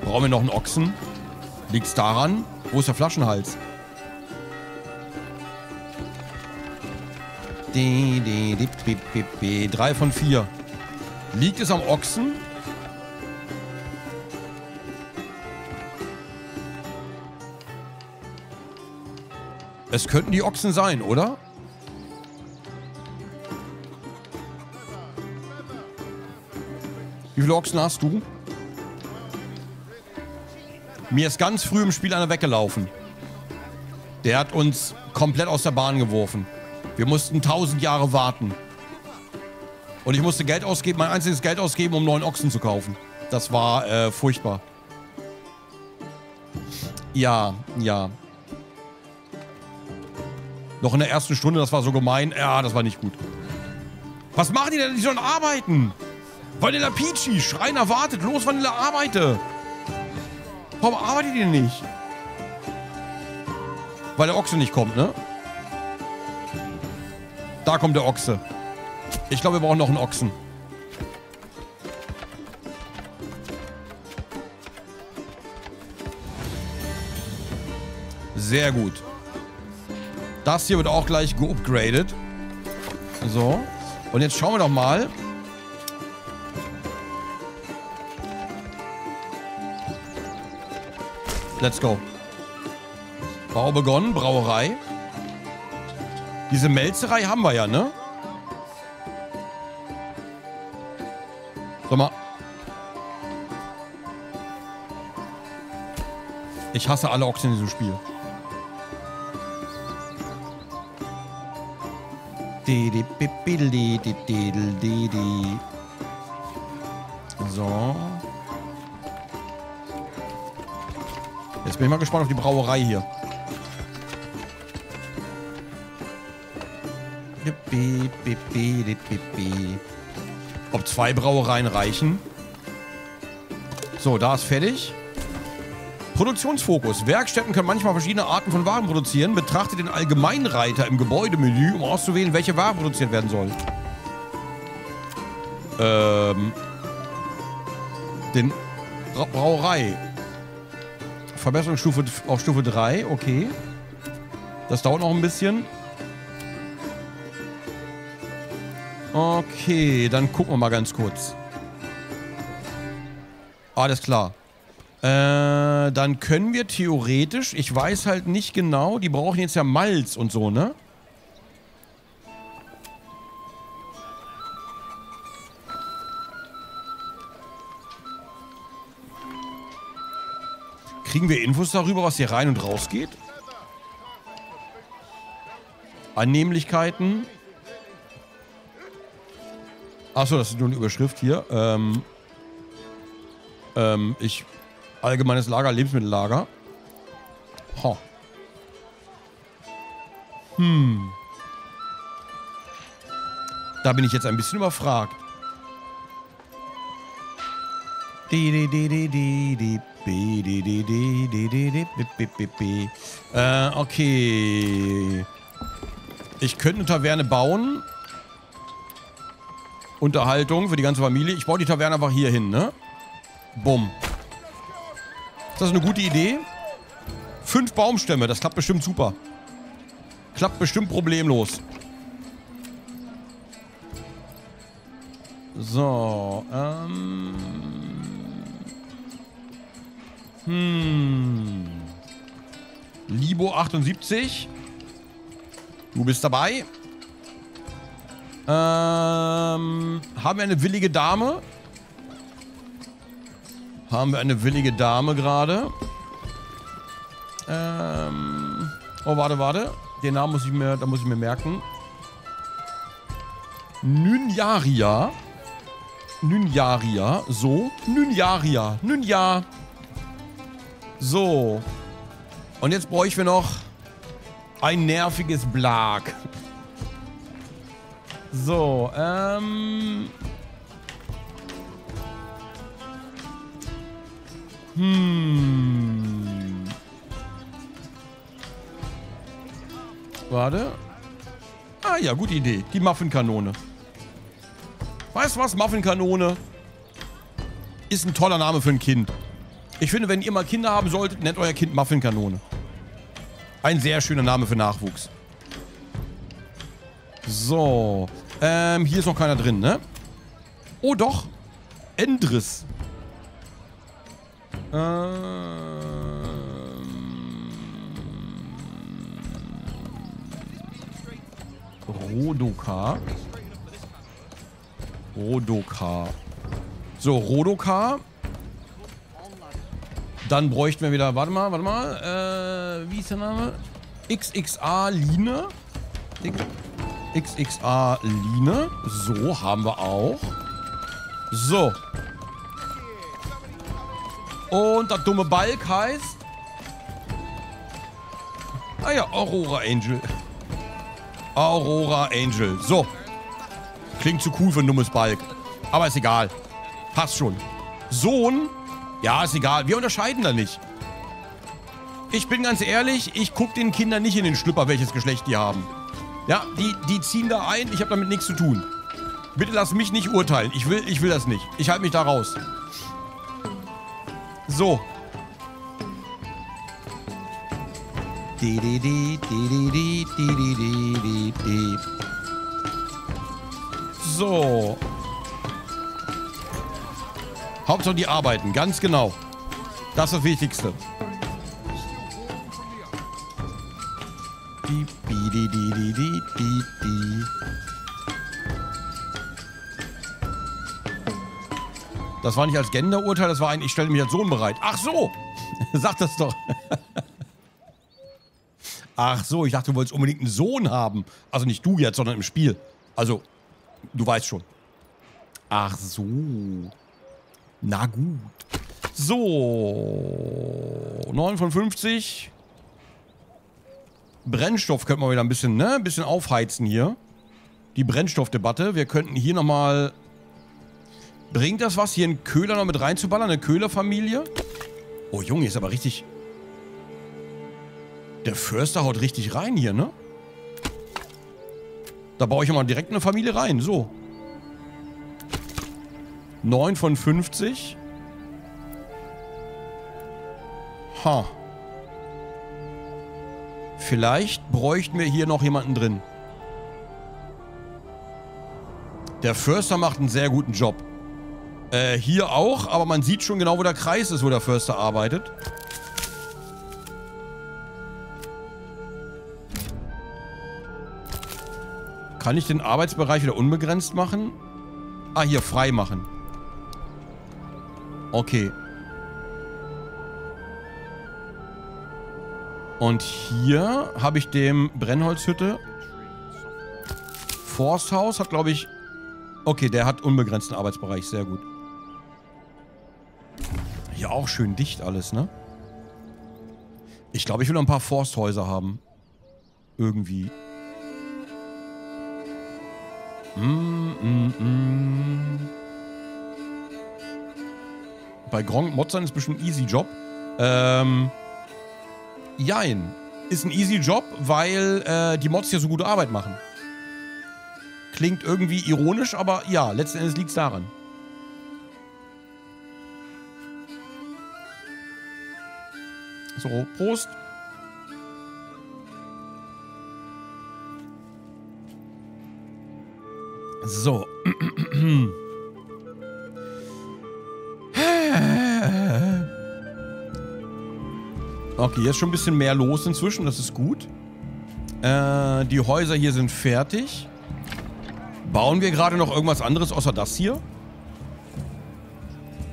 Brauchen wir noch einen Ochsen? Liegt's daran? Wo ist der Flaschenhals? Drei von vier. Liegt es am Ochsen? Es könnten die Ochsen sein, oder? Wie viele Ochsen hast du? Mir ist ganz früh im Spiel einer weggelaufen. Der hat uns komplett aus der Bahn geworfen. Wir mussten tausend Jahre warten. Und ich musste Geld ausgeben, mein einziges Geld ausgeben, um neuen Ochsen zu kaufen. Das war äh, furchtbar. Ja, ja. Noch in der ersten Stunde, das war so gemein. Ja, das war nicht gut. Was machen die denn? Die sollen arbeiten. Vanilla Peachy, Schreiner wartet. Los, Vanilla, arbeite. Warum arbeitet ihr nicht? Weil der Ochse nicht kommt, ne? Da kommt der Ochse. Ich glaube, wir brauchen noch einen Ochsen. Sehr gut. Das hier wird auch gleich geupgradet. So. Und jetzt schauen wir doch mal. Let's go. Bau begonnen, Brauerei. Diese Melzerei haben wir ja, ne? Sag mal. Ich hasse alle Ochsen in diesem Spiel. So. Jetzt bin ich mal gespannt auf die Brauerei hier. Ob zwei Brauereien reichen? So, da ist fertig. Produktionsfokus. Werkstätten können manchmal verschiedene Arten von Waren produzieren. Betrachte den Allgemeinreiter im Gebäudemenü, um auszuwählen, welche Ware produziert werden soll. Ähm. Den Bra Brauerei. Verbesserungsstufe auf Stufe 3, okay. Das dauert noch ein bisschen. Okay, dann gucken wir mal ganz kurz. Alles klar. Äh, dann können wir theoretisch, ich weiß halt nicht genau, die brauchen jetzt ja Malz und so, ne? Kriegen wir Infos darüber, was hier rein und raus geht? Annehmlichkeiten. Achso, das ist nur eine Überschrift hier. Ähm, ähm, ich Allgemeines Lager, Lebensmittellager. Ho. Hm. Da bin ich jetzt ein bisschen überfragt. Äh, okay. Ich könnte eine Taverne bauen. Unterhaltung für die ganze Familie. Ich baue die Taverne einfach hier hin, ne? Bumm. Ist das eine gute Idee? Fünf Baumstämme, das klappt bestimmt super. Klappt bestimmt problemlos. So, ähm... Hm. Libo 78. Du bist dabei. Ähm, haben wir eine willige Dame? Haben wir eine willige Dame gerade? Ähm, oh, warte, warte. Den Namen muss ich mir, da muss ich mir merken. Nynjaria. Nynjaria. So. Nynjaria. Nynja. So. Und jetzt bräuchten wir noch ein nerviges Blag. So, ähm... Hm. Warte. Ah ja, gute Idee. Die Muffinkanone. Weißt du was? Muffinkanone ist ein toller Name für ein Kind. Ich finde, wenn ihr mal Kinder haben solltet, nennt euer Kind Muffinkanone. Ein sehr schöner Name für Nachwuchs. So. Ähm, hier ist noch keiner drin, ne? Oh, doch. Endris. Ähm... Rodoka. Rodoka. So, Rodoka. Dann bräuchten wir wieder, warte mal, warte mal, äh, wie ist der Name? XXA Line. XXA Line. So, haben wir auch. So. Und das dumme Balk heißt... Ah ja, Aurora Angel. Aurora Angel. So. Klingt zu cool für ein dummes Balk. Aber ist egal. Passt schon. Sohn ja, ist egal. Wir unterscheiden da nicht. Ich bin ganz ehrlich, ich gucke den Kindern nicht in den Schlüpper, welches Geschlecht die haben. Ja, die, die ziehen da ein, ich habe damit nichts zu tun. Bitte lass mich nicht urteilen. Ich will, ich will das nicht. Ich halte mich da raus. So. So. Hauptsache die arbeiten, ganz genau. Das ist das Wichtigste. Das war nicht als Genderurteil, das war ein, ich stelle mich als Sohn bereit. Ach so! Sag das doch. Ach so, ich dachte, du wolltest unbedingt einen Sohn haben. Also nicht du jetzt, sondern im Spiel. Also, du weißt schon. Ach so. Na gut. So. 9 von 50. Brennstoff könnten wir wieder ein bisschen, ne? Ein bisschen aufheizen hier. Die Brennstoffdebatte. Wir könnten hier nochmal... Bringt das was, hier einen Köhler noch mit reinzuballern? Eine Köhlerfamilie? Oh, Junge, ist aber richtig... Der Förster haut richtig rein hier, ne? Da baue ich mal direkt eine Familie rein. So. 9 von 50. Ha. Vielleicht bräuchten wir hier noch jemanden drin. Der Förster macht einen sehr guten Job. Äh, hier auch, aber man sieht schon genau, wo der Kreis ist, wo der Förster arbeitet. Kann ich den Arbeitsbereich wieder unbegrenzt machen? Ah, hier, frei machen. Okay. Und hier habe ich dem Brennholzhütte. Forsthaus hat, glaube ich... Okay, der hat unbegrenzten Arbeitsbereich. Sehr gut. Hier auch schön dicht alles, ne? Ich glaube, ich will noch ein paar Forsthäuser haben. Irgendwie. Mm, mm, mm. Bei Gronk Motzern ist bestimmt ein easy Job. Ähm, jein. Ist ein easy Job, weil äh, die Mods hier so gute Arbeit machen. Klingt irgendwie ironisch, aber ja, letzten Endes liegt es daran. So, Prost. So. Okay, jetzt schon ein bisschen mehr los inzwischen. Das ist gut. Äh, die Häuser hier sind fertig. Bauen wir gerade noch irgendwas anderes außer das hier?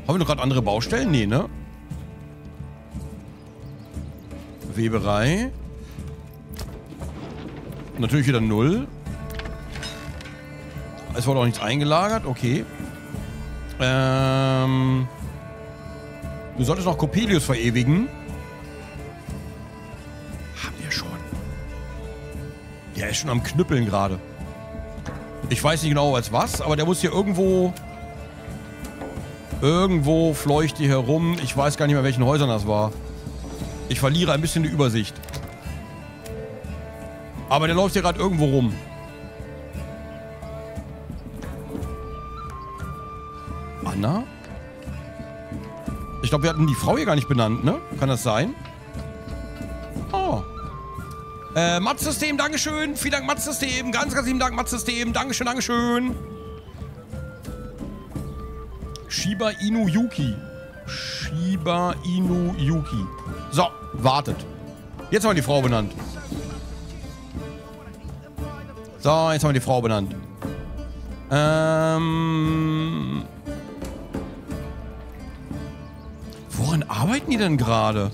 Haben wir noch gerade andere Baustellen? Nee, ne? Weberei. Natürlich wieder null. Es wurde auch nichts eingelagert, okay. Ähm. Du solltest noch Coppelius verewigen. Ist schon am Knüppeln gerade. Ich weiß nicht genau als was, aber der muss hier irgendwo... Irgendwo fleucht die herum. Ich weiß gar nicht mehr, welchen Häusern das war. Ich verliere ein bisschen die Übersicht. Aber der läuft hier gerade irgendwo rum. Anna? Ich glaube, wir hatten die Frau hier gar nicht benannt, ne? Kann das sein? Oh. Äh, Matz-System, Dankeschön. Vielen Dank, Matz-System. Ganz, ganz lieben Dank, Matz-System. Dankeschön, Dankeschön. Shiba Inu Yuki. Shiba Inu Yuki. So, wartet. Jetzt haben wir die Frau benannt. So, jetzt haben wir die Frau benannt. Ähm... Woran arbeiten die denn gerade?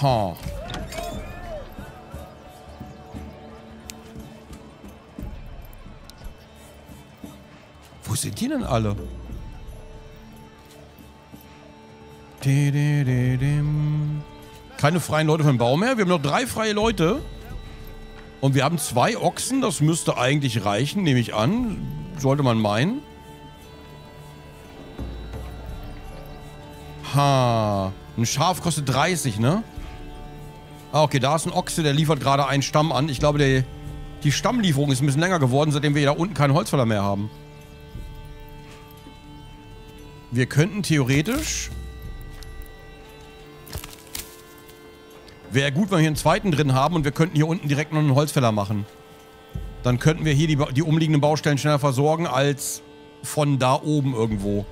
Ha. Wo sind die denn alle? Keine freien Leute vom Bau mehr. Wir haben noch drei freie Leute. Und wir haben zwei Ochsen. Das müsste eigentlich reichen, nehme ich an. Sollte man meinen. Ha. Ein Schaf kostet 30, ne? Ah, okay, da ist ein Ochse, der liefert gerade einen Stamm an. Ich glaube, der, die Stammlieferung ist ein bisschen länger geworden, seitdem wir da unten keinen Holzfäller mehr haben. Wir könnten theoretisch... Wäre gut, wenn wir hier einen zweiten drin haben und wir könnten hier unten direkt noch einen Holzfäller machen. Dann könnten wir hier die, die umliegenden Baustellen schneller versorgen, als von da oben irgendwo.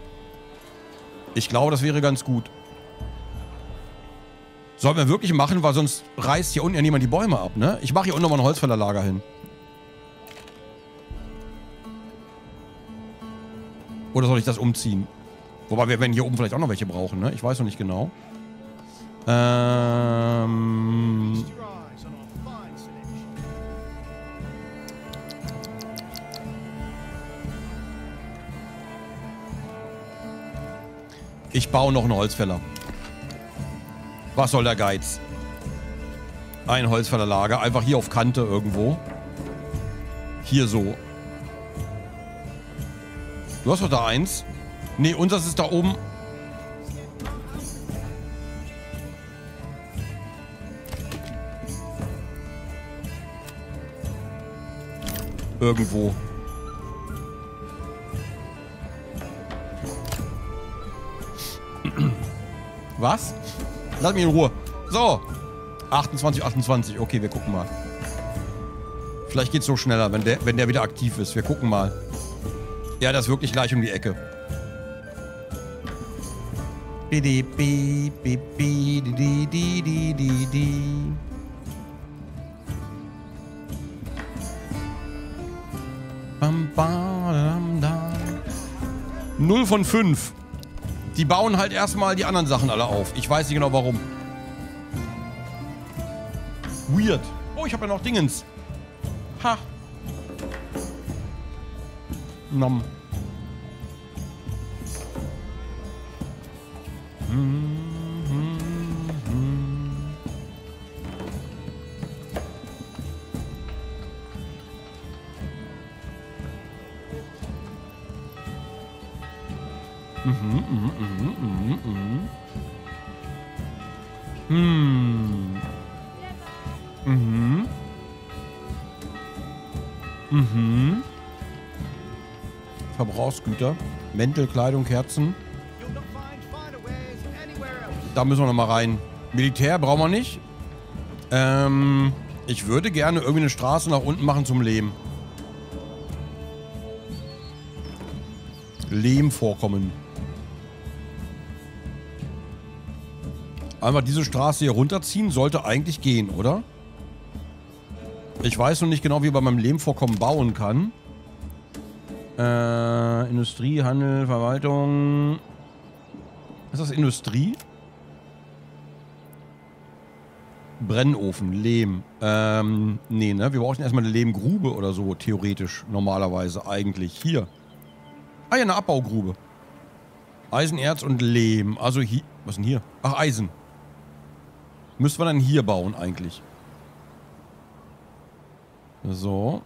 Ich glaube, das wäre ganz gut. Sollen wir wirklich machen, weil sonst reißt hier unten ja niemand die Bäume ab, ne? Ich mache hier unten nochmal ein Holzfällerlager hin. Oder soll ich das umziehen? Wobei wir werden hier oben vielleicht auch noch welche brauchen, ne? Ich weiß noch nicht genau. Ähm... Ich baue noch einen Holzfäller. Was soll der Geiz? Ein Holzfällerlager. Einfach hier auf Kante irgendwo. Hier so. Du hast doch da eins. Nee, unseres ist da oben. Irgendwo. Was? Lass mich in Ruhe. So. 28, 28. Okay, wir gucken mal. Vielleicht geht's so schneller, wenn der, wenn der wieder aktiv ist. Wir gucken mal. Ja, das ist wirklich gleich um die Ecke. Null von fünf. Die bauen halt erstmal die anderen Sachen alle auf. Ich weiß nicht genau warum. Weird. Oh, ich habe ja noch Dingens. Ha. Nom. Verbrauchsgüter. Mäntel, Kleidung, Kerzen. Da müssen wir nochmal rein. Militär brauchen wir nicht. Ähm, ich würde gerne irgendwie eine Straße nach unten machen zum Leben. Lehmvorkommen. Einfach diese Straße hier runterziehen sollte eigentlich gehen, oder? Ich weiß noch nicht genau, wie man beim Lehmvorkommen bauen kann. Äh, Industrie, Handel, Verwaltung. Ist das Industrie? Brennofen, Lehm. Ähm, nee, ne? Wir brauchen erstmal eine Lehmgrube oder so, theoretisch, normalerweise, eigentlich. Hier. Ah ja, eine Abbaugrube. Eisenerz und Lehm. Also hier. Was denn hier? Ach, Eisen. Müsste man dann hier bauen, eigentlich. So.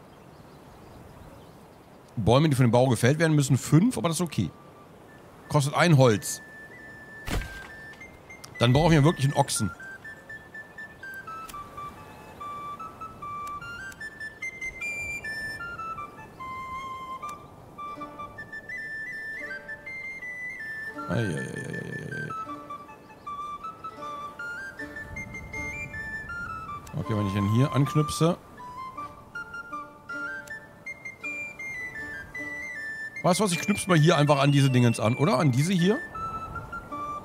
Bäume, die von dem Bau gefällt werden, müssen fünf, aber das ist okay. Kostet ein Holz. Dann brauchen wir wirklich einen Ochsen. Okay, wenn ich dann hier anknüpse. Weißt du was, ich knüpse mal hier einfach an diese Dingens an, oder? An diese hier.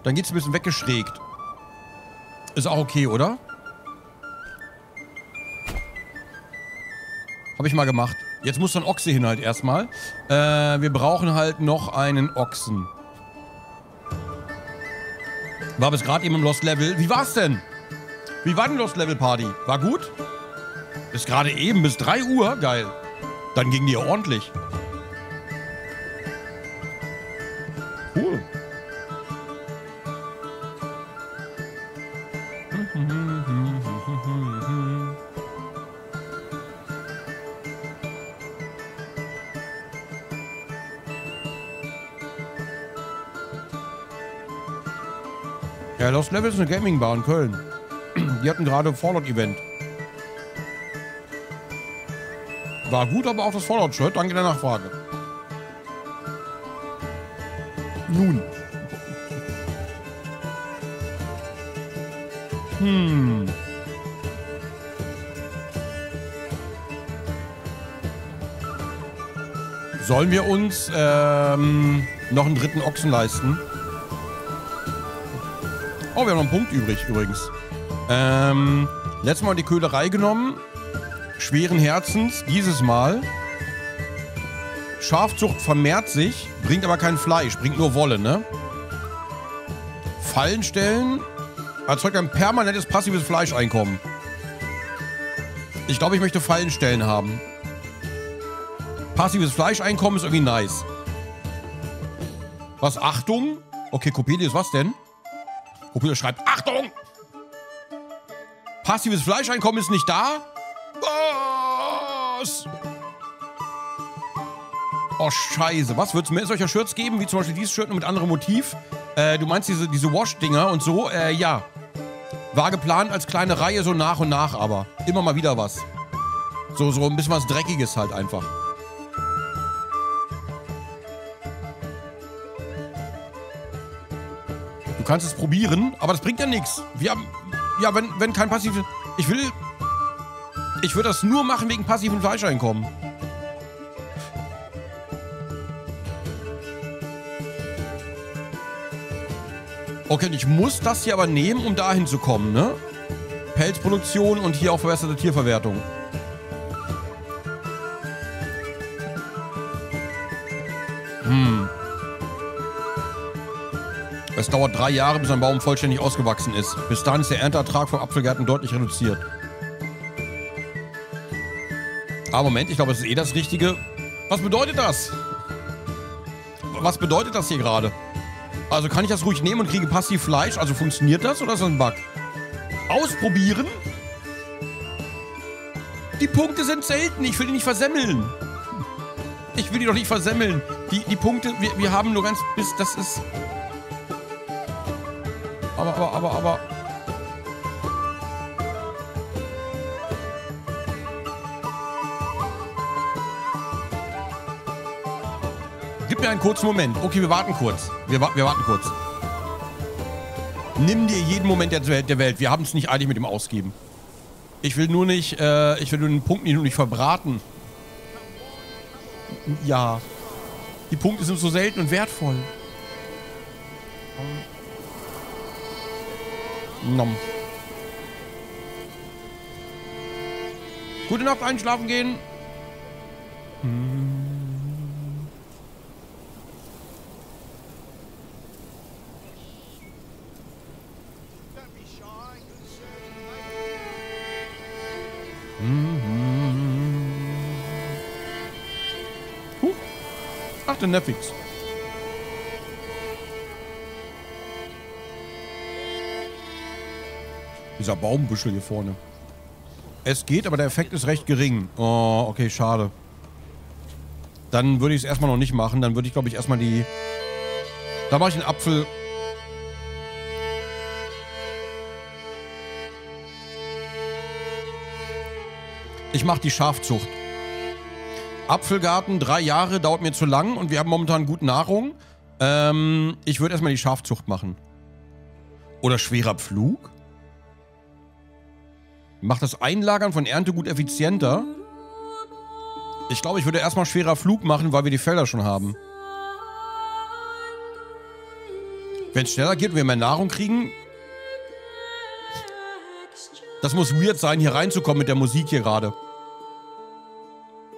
Dann geht es ein bisschen weggeschrägt. Ist auch okay, oder? Habe ich mal gemacht. Jetzt muss so ein Ochse hin halt erstmal. Äh, wir brauchen halt noch einen Ochsen. War bis gerade eben im Lost Level. Wie war's denn? Wie war denn Lost Level Party? War gut? Bis gerade eben, bis 3 Uhr? Geil. Dann ging die ja ordentlich. Lost Level ist eine Gaming-Bar in Köln. Die hatten gerade Fallout-Event. War gut, aber auch das Fallout-Shirt. Danke der Nachfrage. Nun. Hm. Sollen wir uns ähm, noch einen dritten Ochsen leisten? Oh, wir haben noch einen Punkt übrig übrigens. Ähm, letztes Mal die Köhlerei genommen. Schweren Herzens, dieses Mal. Schafzucht vermehrt sich, bringt aber kein Fleisch, bringt nur Wolle, ne? Fallen stellen erzeugt ein permanentes passives Fleischeinkommen. Ich glaube, ich möchte Fallen stellen haben. Passives Fleischeinkommen ist irgendwie nice. Was? Achtung? Okay, Coppelius, was denn? Coppelius schreibt, Achtung! Passives Fleischeinkommen ist nicht da? Was? Oh, scheiße. Was? Wird es mehr solcher Shirts geben, wie zum Beispiel dieses Shirt mit anderem Motiv? Äh, du meinst diese, diese Wash-Dinger und so? Äh, ja. War geplant als kleine Reihe, so nach und nach aber. Immer mal wieder was. So, so ein bisschen was Dreckiges halt einfach. Kannst es probieren, aber das bringt ja nichts. Wir haben... Ja, wenn, wenn kein passives... Ich will... Ich würde das nur machen wegen passiven Fleischeinkommen. Okay, ich muss das hier aber nehmen, um dahin zu kommen, ne? Pelzproduktion und hier auch verbesserte Tierverwertung. Es dauert drei Jahre, bis ein Baum vollständig ausgewachsen ist. Bis dahin ist der Ernteertrag von Apfelgärten deutlich reduziert. Aber Moment, ich glaube, das ist eh das Richtige. Was bedeutet das? Was bedeutet das hier gerade? Also kann ich das ruhig nehmen und kriege passiv Fleisch? Also funktioniert das oder ist das ein Bug? Ausprobieren? Die Punkte sind selten. Ich will die nicht versemmeln. Ich will die doch nicht versemmeln. Die, die Punkte, wir, wir haben nur ganz bis, das ist... Aber, aber, aber, aber... Gib mir einen kurzen Moment. Okay, wir warten kurz. Wir, wa wir warten kurz. Nimm dir jeden Moment der Welt. Der Welt. Wir haben es nicht eilig mit dem Ausgeben. Ich will nur nicht, äh, ich will nur den Punkt nicht, nur nicht verbraten. Ja. Die Punkte sind so selten und wertvoll. Nom. Gute Nacht, einschlafen gehen. Huh. Ach, der Netflix. Dieser Baumbüschel hier vorne. Es geht, aber der Effekt ist recht gering. Oh, okay, schade. Dann würde ich es erstmal noch nicht machen. Dann würde ich, glaube ich, erstmal die... Da mache ich einen Apfel... Ich mache die Schafzucht. Apfelgarten, drei Jahre, dauert mir zu lang und wir haben momentan gut Nahrung. Ähm, ich würde erstmal die Schafzucht machen. Oder schwerer Pflug? Macht das Einlagern von Erntegut effizienter? Ich glaube, ich würde erstmal schwerer Flug machen, weil wir die Felder schon haben. Wenn es schneller geht und wir mehr Nahrung kriegen... Das muss weird sein, hier reinzukommen mit der Musik hier gerade.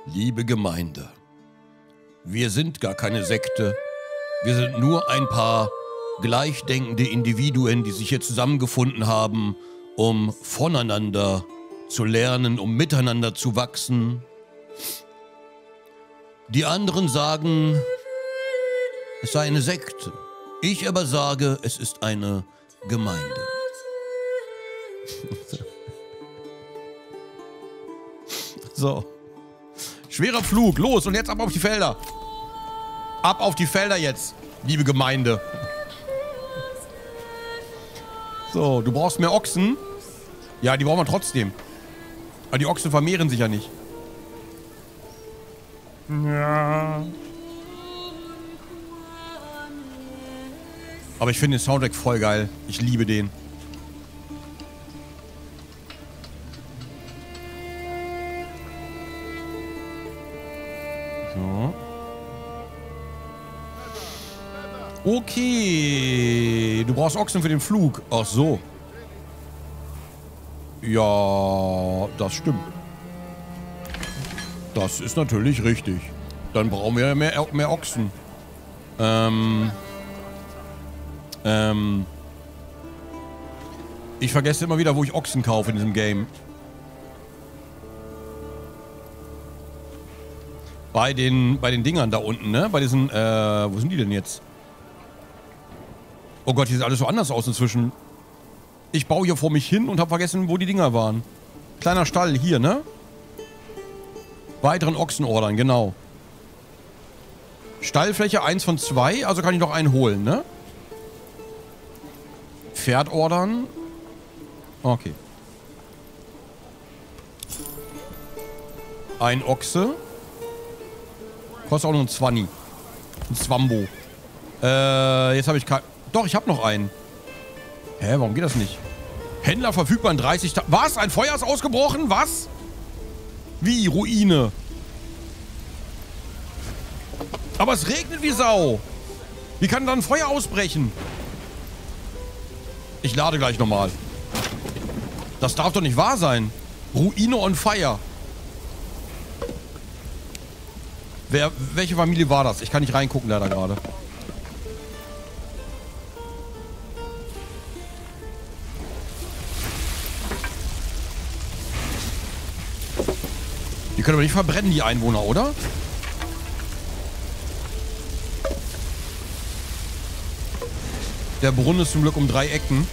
Liebe Gemeinde, wir sind gar keine Sekte. Wir sind nur ein paar gleichdenkende Individuen, die sich hier zusammengefunden haben, um voneinander zu lernen, um miteinander zu wachsen. Die anderen sagen, es sei eine Sekte. Ich aber sage, es ist eine Gemeinde. so. Schwerer Flug, los und jetzt ab auf die Felder. Ab auf die Felder jetzt, liebe Gemeinde. So, du brauchst mehr Ochsen. Ja, die brauchen wir trotzdem. Aber die Ochsen vermehren sich ja nicht. Ja. Aber ich finde den Soundtrack voll geil. Ich liebe den. So. Okay. Du brauchst Ochsen für den Flug. Ach so. Ja, das stimmt. Das ist natürlich richtig. Dann brauchen wir mehr, mehr Ochsen. Ähm. Ähm. Ich vergesse immer wieder, wo ich Ochsen kaufe in diesem Game. Bei den, bei den Dingern da unten, ne? Bei diesen, äh, wo sind die denn jetzt? Oh Gott, hier sieht alles so anders aus inzwischen. Ich baue hier vor mich hin und habe vergessen, wo die Dinger waren. Kleiner Stall, hier, ne? Weiteren Ochsen ordern, genau. Stallfläche 1 von 2, also kann ich noch einen holen, ne? Pferd ordern. Okay. Ein Ochse. Kostet auch nur ein Zwanni. Ein Zwambo. Äh, jetzt habe ich kein... Doch, ich habe noch einen. Hä, warum geht das nicht? Händler verfügbar in 30 Tagen. Was? Ein Feuer ist ausgebrochen? Was? Wie? Ruine. Aber es regnet wie Sau. Wie kann dann ein Feuer ausbrechen? Ich lade gleich nochmal. Das darf doch nicht wahr sein. Ruine on fire. Wer, welche Familie war das? Ich kann nicht reingucken leider gerade. Können aber nicht verbrennen, die Einwohner, oder? Der Brunnen ist zum Glück um drei Ecken.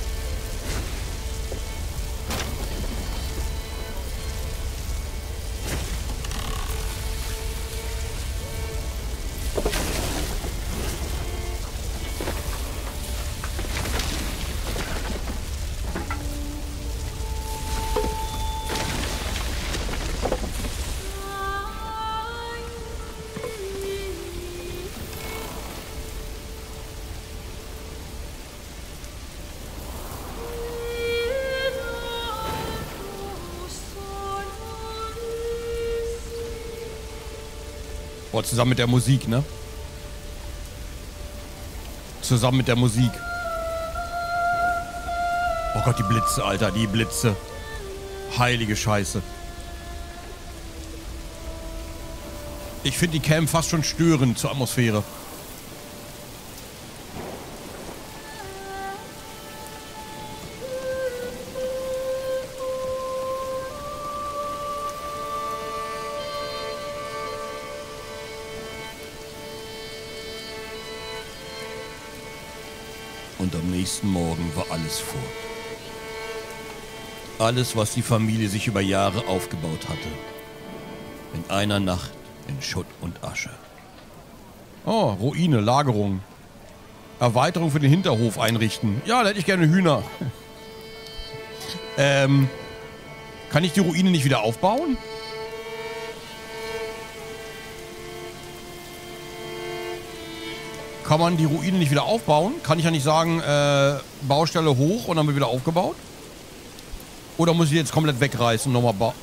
zusammen mit der Musik, ne? Zusammen mit der Musik. Oh Gott, die Blitze, Alter, die Blitze. Heilige Scheiße. Ich finde die Cam fast schon störend zur Atmosphäre. Am nächsten Morgen war alles fort. Alles, was die Familie sich über Jahre aufgebaut hatte. In einer Nacht in Schutt und Asche. Oh, Ruine, Lagerung. Erweiterung für den Hinterhof einrichten. Ja, da hätte ich gerne Hühner. ähm, kann ich die Ruine nicht wieder aufbauen? Kann man die Ruine nicht wieder aufbauen? Kann ich ja nicht sagen, äh, Baustelle hoch und dann wird wieder aufgebaut? Oder muss ich jetzt komplett wegreißen und nochmal bauen?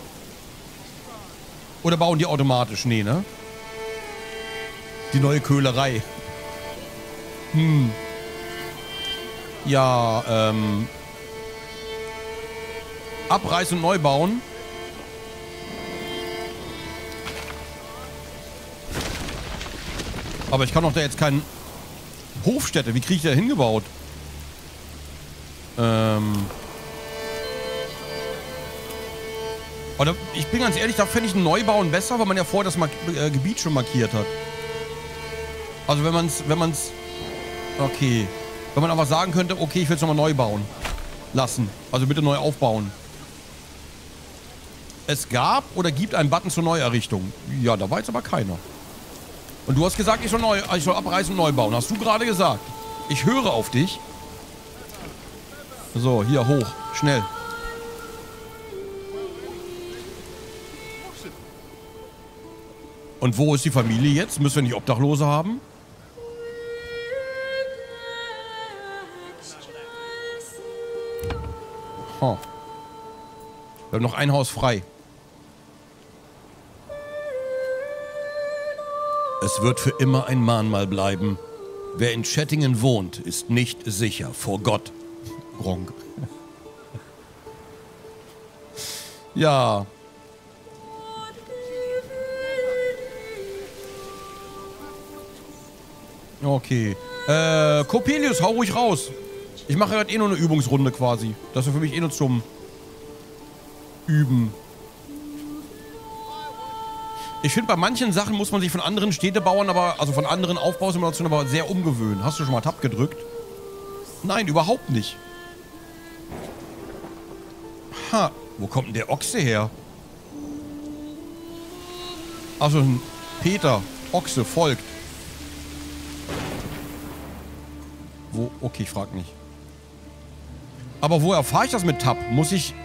Oder bauen die automatisch? Nee, ne? Die neue Köhlerei. Hm. Ja, ähm. Abreißen und neu bauen. Aber ich kann doch da jetzt keinen Hofstätte. Wie kriege ich da hingebaut? Ähm. Oder ich bin ganz ehrlich, da fände ich ein Neubauen besser, weil man ja vorher das Mar äh, Gebiet schon markiert hat. Also wenn man es, wenn man es, okay. Wenn man einfach sagen könnte, okay, ich will es nochmal neu bauen lassen. Also bitte neu aufbauen. Es gab oder gibt einen Button zur Neuerrichtung. Ja, da war jetzt aber keiner. Und du hast gesagt, ich soll, neu, ich soll abreißen und neu bauen. Hast du gerade gesagt. Ich höre auf dich. So, hier hoch. Schnell. Und wo ist die Familie jetzt? Müssen wir nicht Obdachlose haben? Oh. Wir haben noch ein Haus frei. Es wird für immer ein Mahnmal bleiben. Wer in Schettingen wohnt, ist nicht sicher vor Gott. Gronk. ja, Okay. Äh, Coppelius, hau ruhig raus. Ich mache gerade eh nur eine Übungsrunde quasi. Das ist für mich eh nur zum Üben. Ich finde, bei manchen Sachen muss man sich von anderen Städtebauern, aber, also von anderen Aufbausimulationen aber sehr umgewöhnen. Hast du schon mal Tab gedrückt? Nein, überhaupt nicht. Ha, wo kommt denn der Ochse her? Also, Peter, Ochse, folgt. Wo? Okay, ich frag nicht. Aber wo erfahre ich das mit Tab? Muss ich,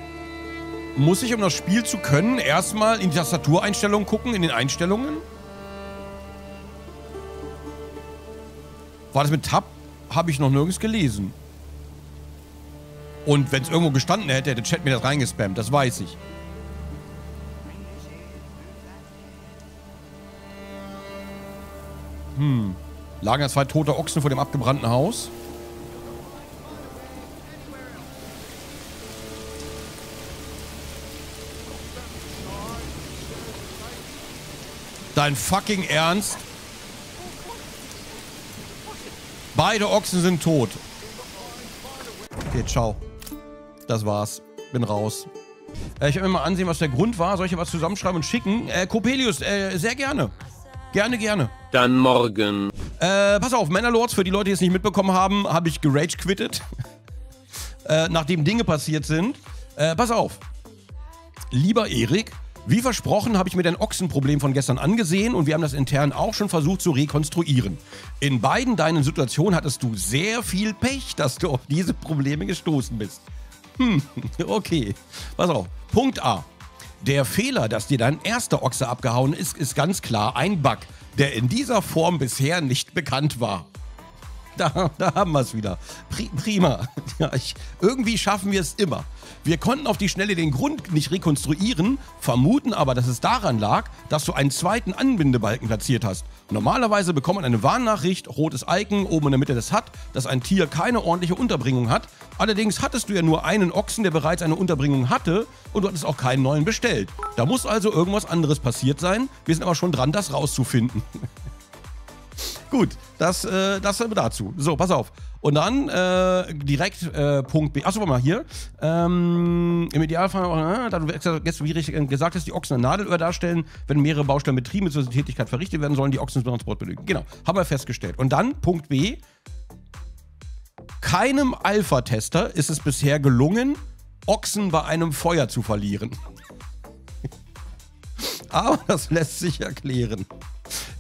muss ich, um das Spiel zu können, erstmal in die Tastatureinstellungen gucken, in den Einstellungen? War das mit Tab? Habe ich noch nirgends gelesen. Und wenn es irgendwo gestanden hätte, hätte Chat mir das reingespammt. Das weiß ich. Hm. Lagen zwei tote Ochsen vor dem abgebrannten Haus. Dein fucking Ernst? Beide Ochsen sind tot. Okay, ciao. Das war's. Bin raus. Äh, ich werde mir mal ansehen, was der Grund war. Soll ich was zusammenschreiben und schicken? Äh, Coppelius, äh, sehr gerne. Gerne, gerne. Dann morgen. Äh, pass auf, Männerlords, für die Leute, die es nicht mitbekommen haben, habe ich gerage quittet. äh, nachdem Dinge passiert sind. Äh, pass auf. Lieber Erik, wie versprochen habe ich mir dein Ochsenproblem von gestern angesehen und wir haben das intern auch schon versucht zu rekonstruieren. In beiden deinen Situationen hattest du sehr viel Pech, dass du auf diese Probleme gestoßen bist. Hm, okay. Pass auf. Punkt A. Der Fehler, dass dir dein erster Ochse abgehauen ist, ist ganz klar ein Bug, der in dieser Form bisher nicht bekannt war. Da, da haben wir es wieder. Pri prima. Ja, ich, irgendwie schaffen wir es immer. Wir konnten auf die Schnelle den Grund nicht rekonstruieren, vermuten aber, dass es daran lag, dass du einen zweiten Anbindebalken platziert hast. Normalerweise bekommt man eine Warnnachricht, rotes Icon oben in der Mitte des HUD, dass ein Tier keine ordentliche Unterbringung hat. Allerdings hattest du ja nur einen Ochsen, der bereits eine Unterbringung hatte und du hattest auch keinen neuen bestellt. Da muss also irgendwas anderes passiert sein. Wir sind aber schon dran, das rauszufinden. Gut, das, äh, das dazu. So, pass auf. Und dann äh, direkt äh, Punkt B. Achso, warte mal hier. Ähm, Im Idealfall, äh, da du jetzt wie richtig gesagt hast, die Ochsen eine Nadelöhr darstellen, wenn mehrere Baustellen betrieben bzw. Tätigkeit verrichtet werden sollen, die Ochsen zum Transport benötigen. Genau, haben wir festgestellt. Und dann Punkt B. Keinem Alpha-Tester ist es bisher gelungen, Ochsen bei einem Feuer zu verlieren. Aber das lässt sich erklären.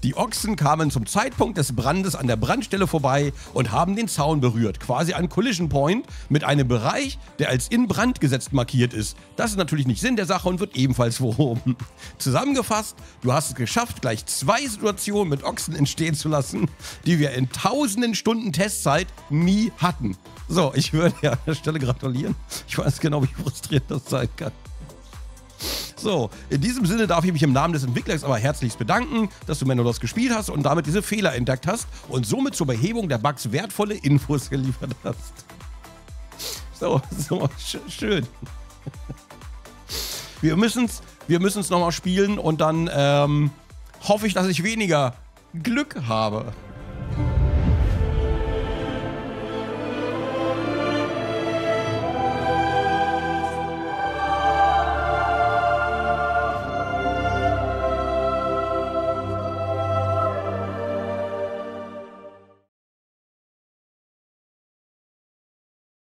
Die Ochsen kamen zum Zeitpunkt des Brandes an der Brandstelle vorbei und haben den Zaun berührt. Quasi ein Collision Point mit einem Bereich, der als in Brand gesetzt markiert ist. Das ist natürlich nicht Sinn der Sache und wird ebenfalls verhoben. Zusammengefasst, du hast es geschafft, gleich zwei Situationen mit Ochsen entstehen zu lassen, die wir in tausenden Stunden Testzeit nie hatten. So, ich würde ja an der Stelle gratulieren. Ich weiß genau, wie frustrierend das sein kann. So, in diesem Sinne darf ich mich im Namen des Entwicklers aber herzlichst bedanken, dass du Manolos gespielt hast und damit diese Fehler entdeckt hast und somit zur Behebung der Bugs wertvolle Infos geliefert hast. So, so, sch schön. Wir müssen es wir müssen's nochmal spielen und dann ähm, hoffe ich, dass ich weniger Glück habe.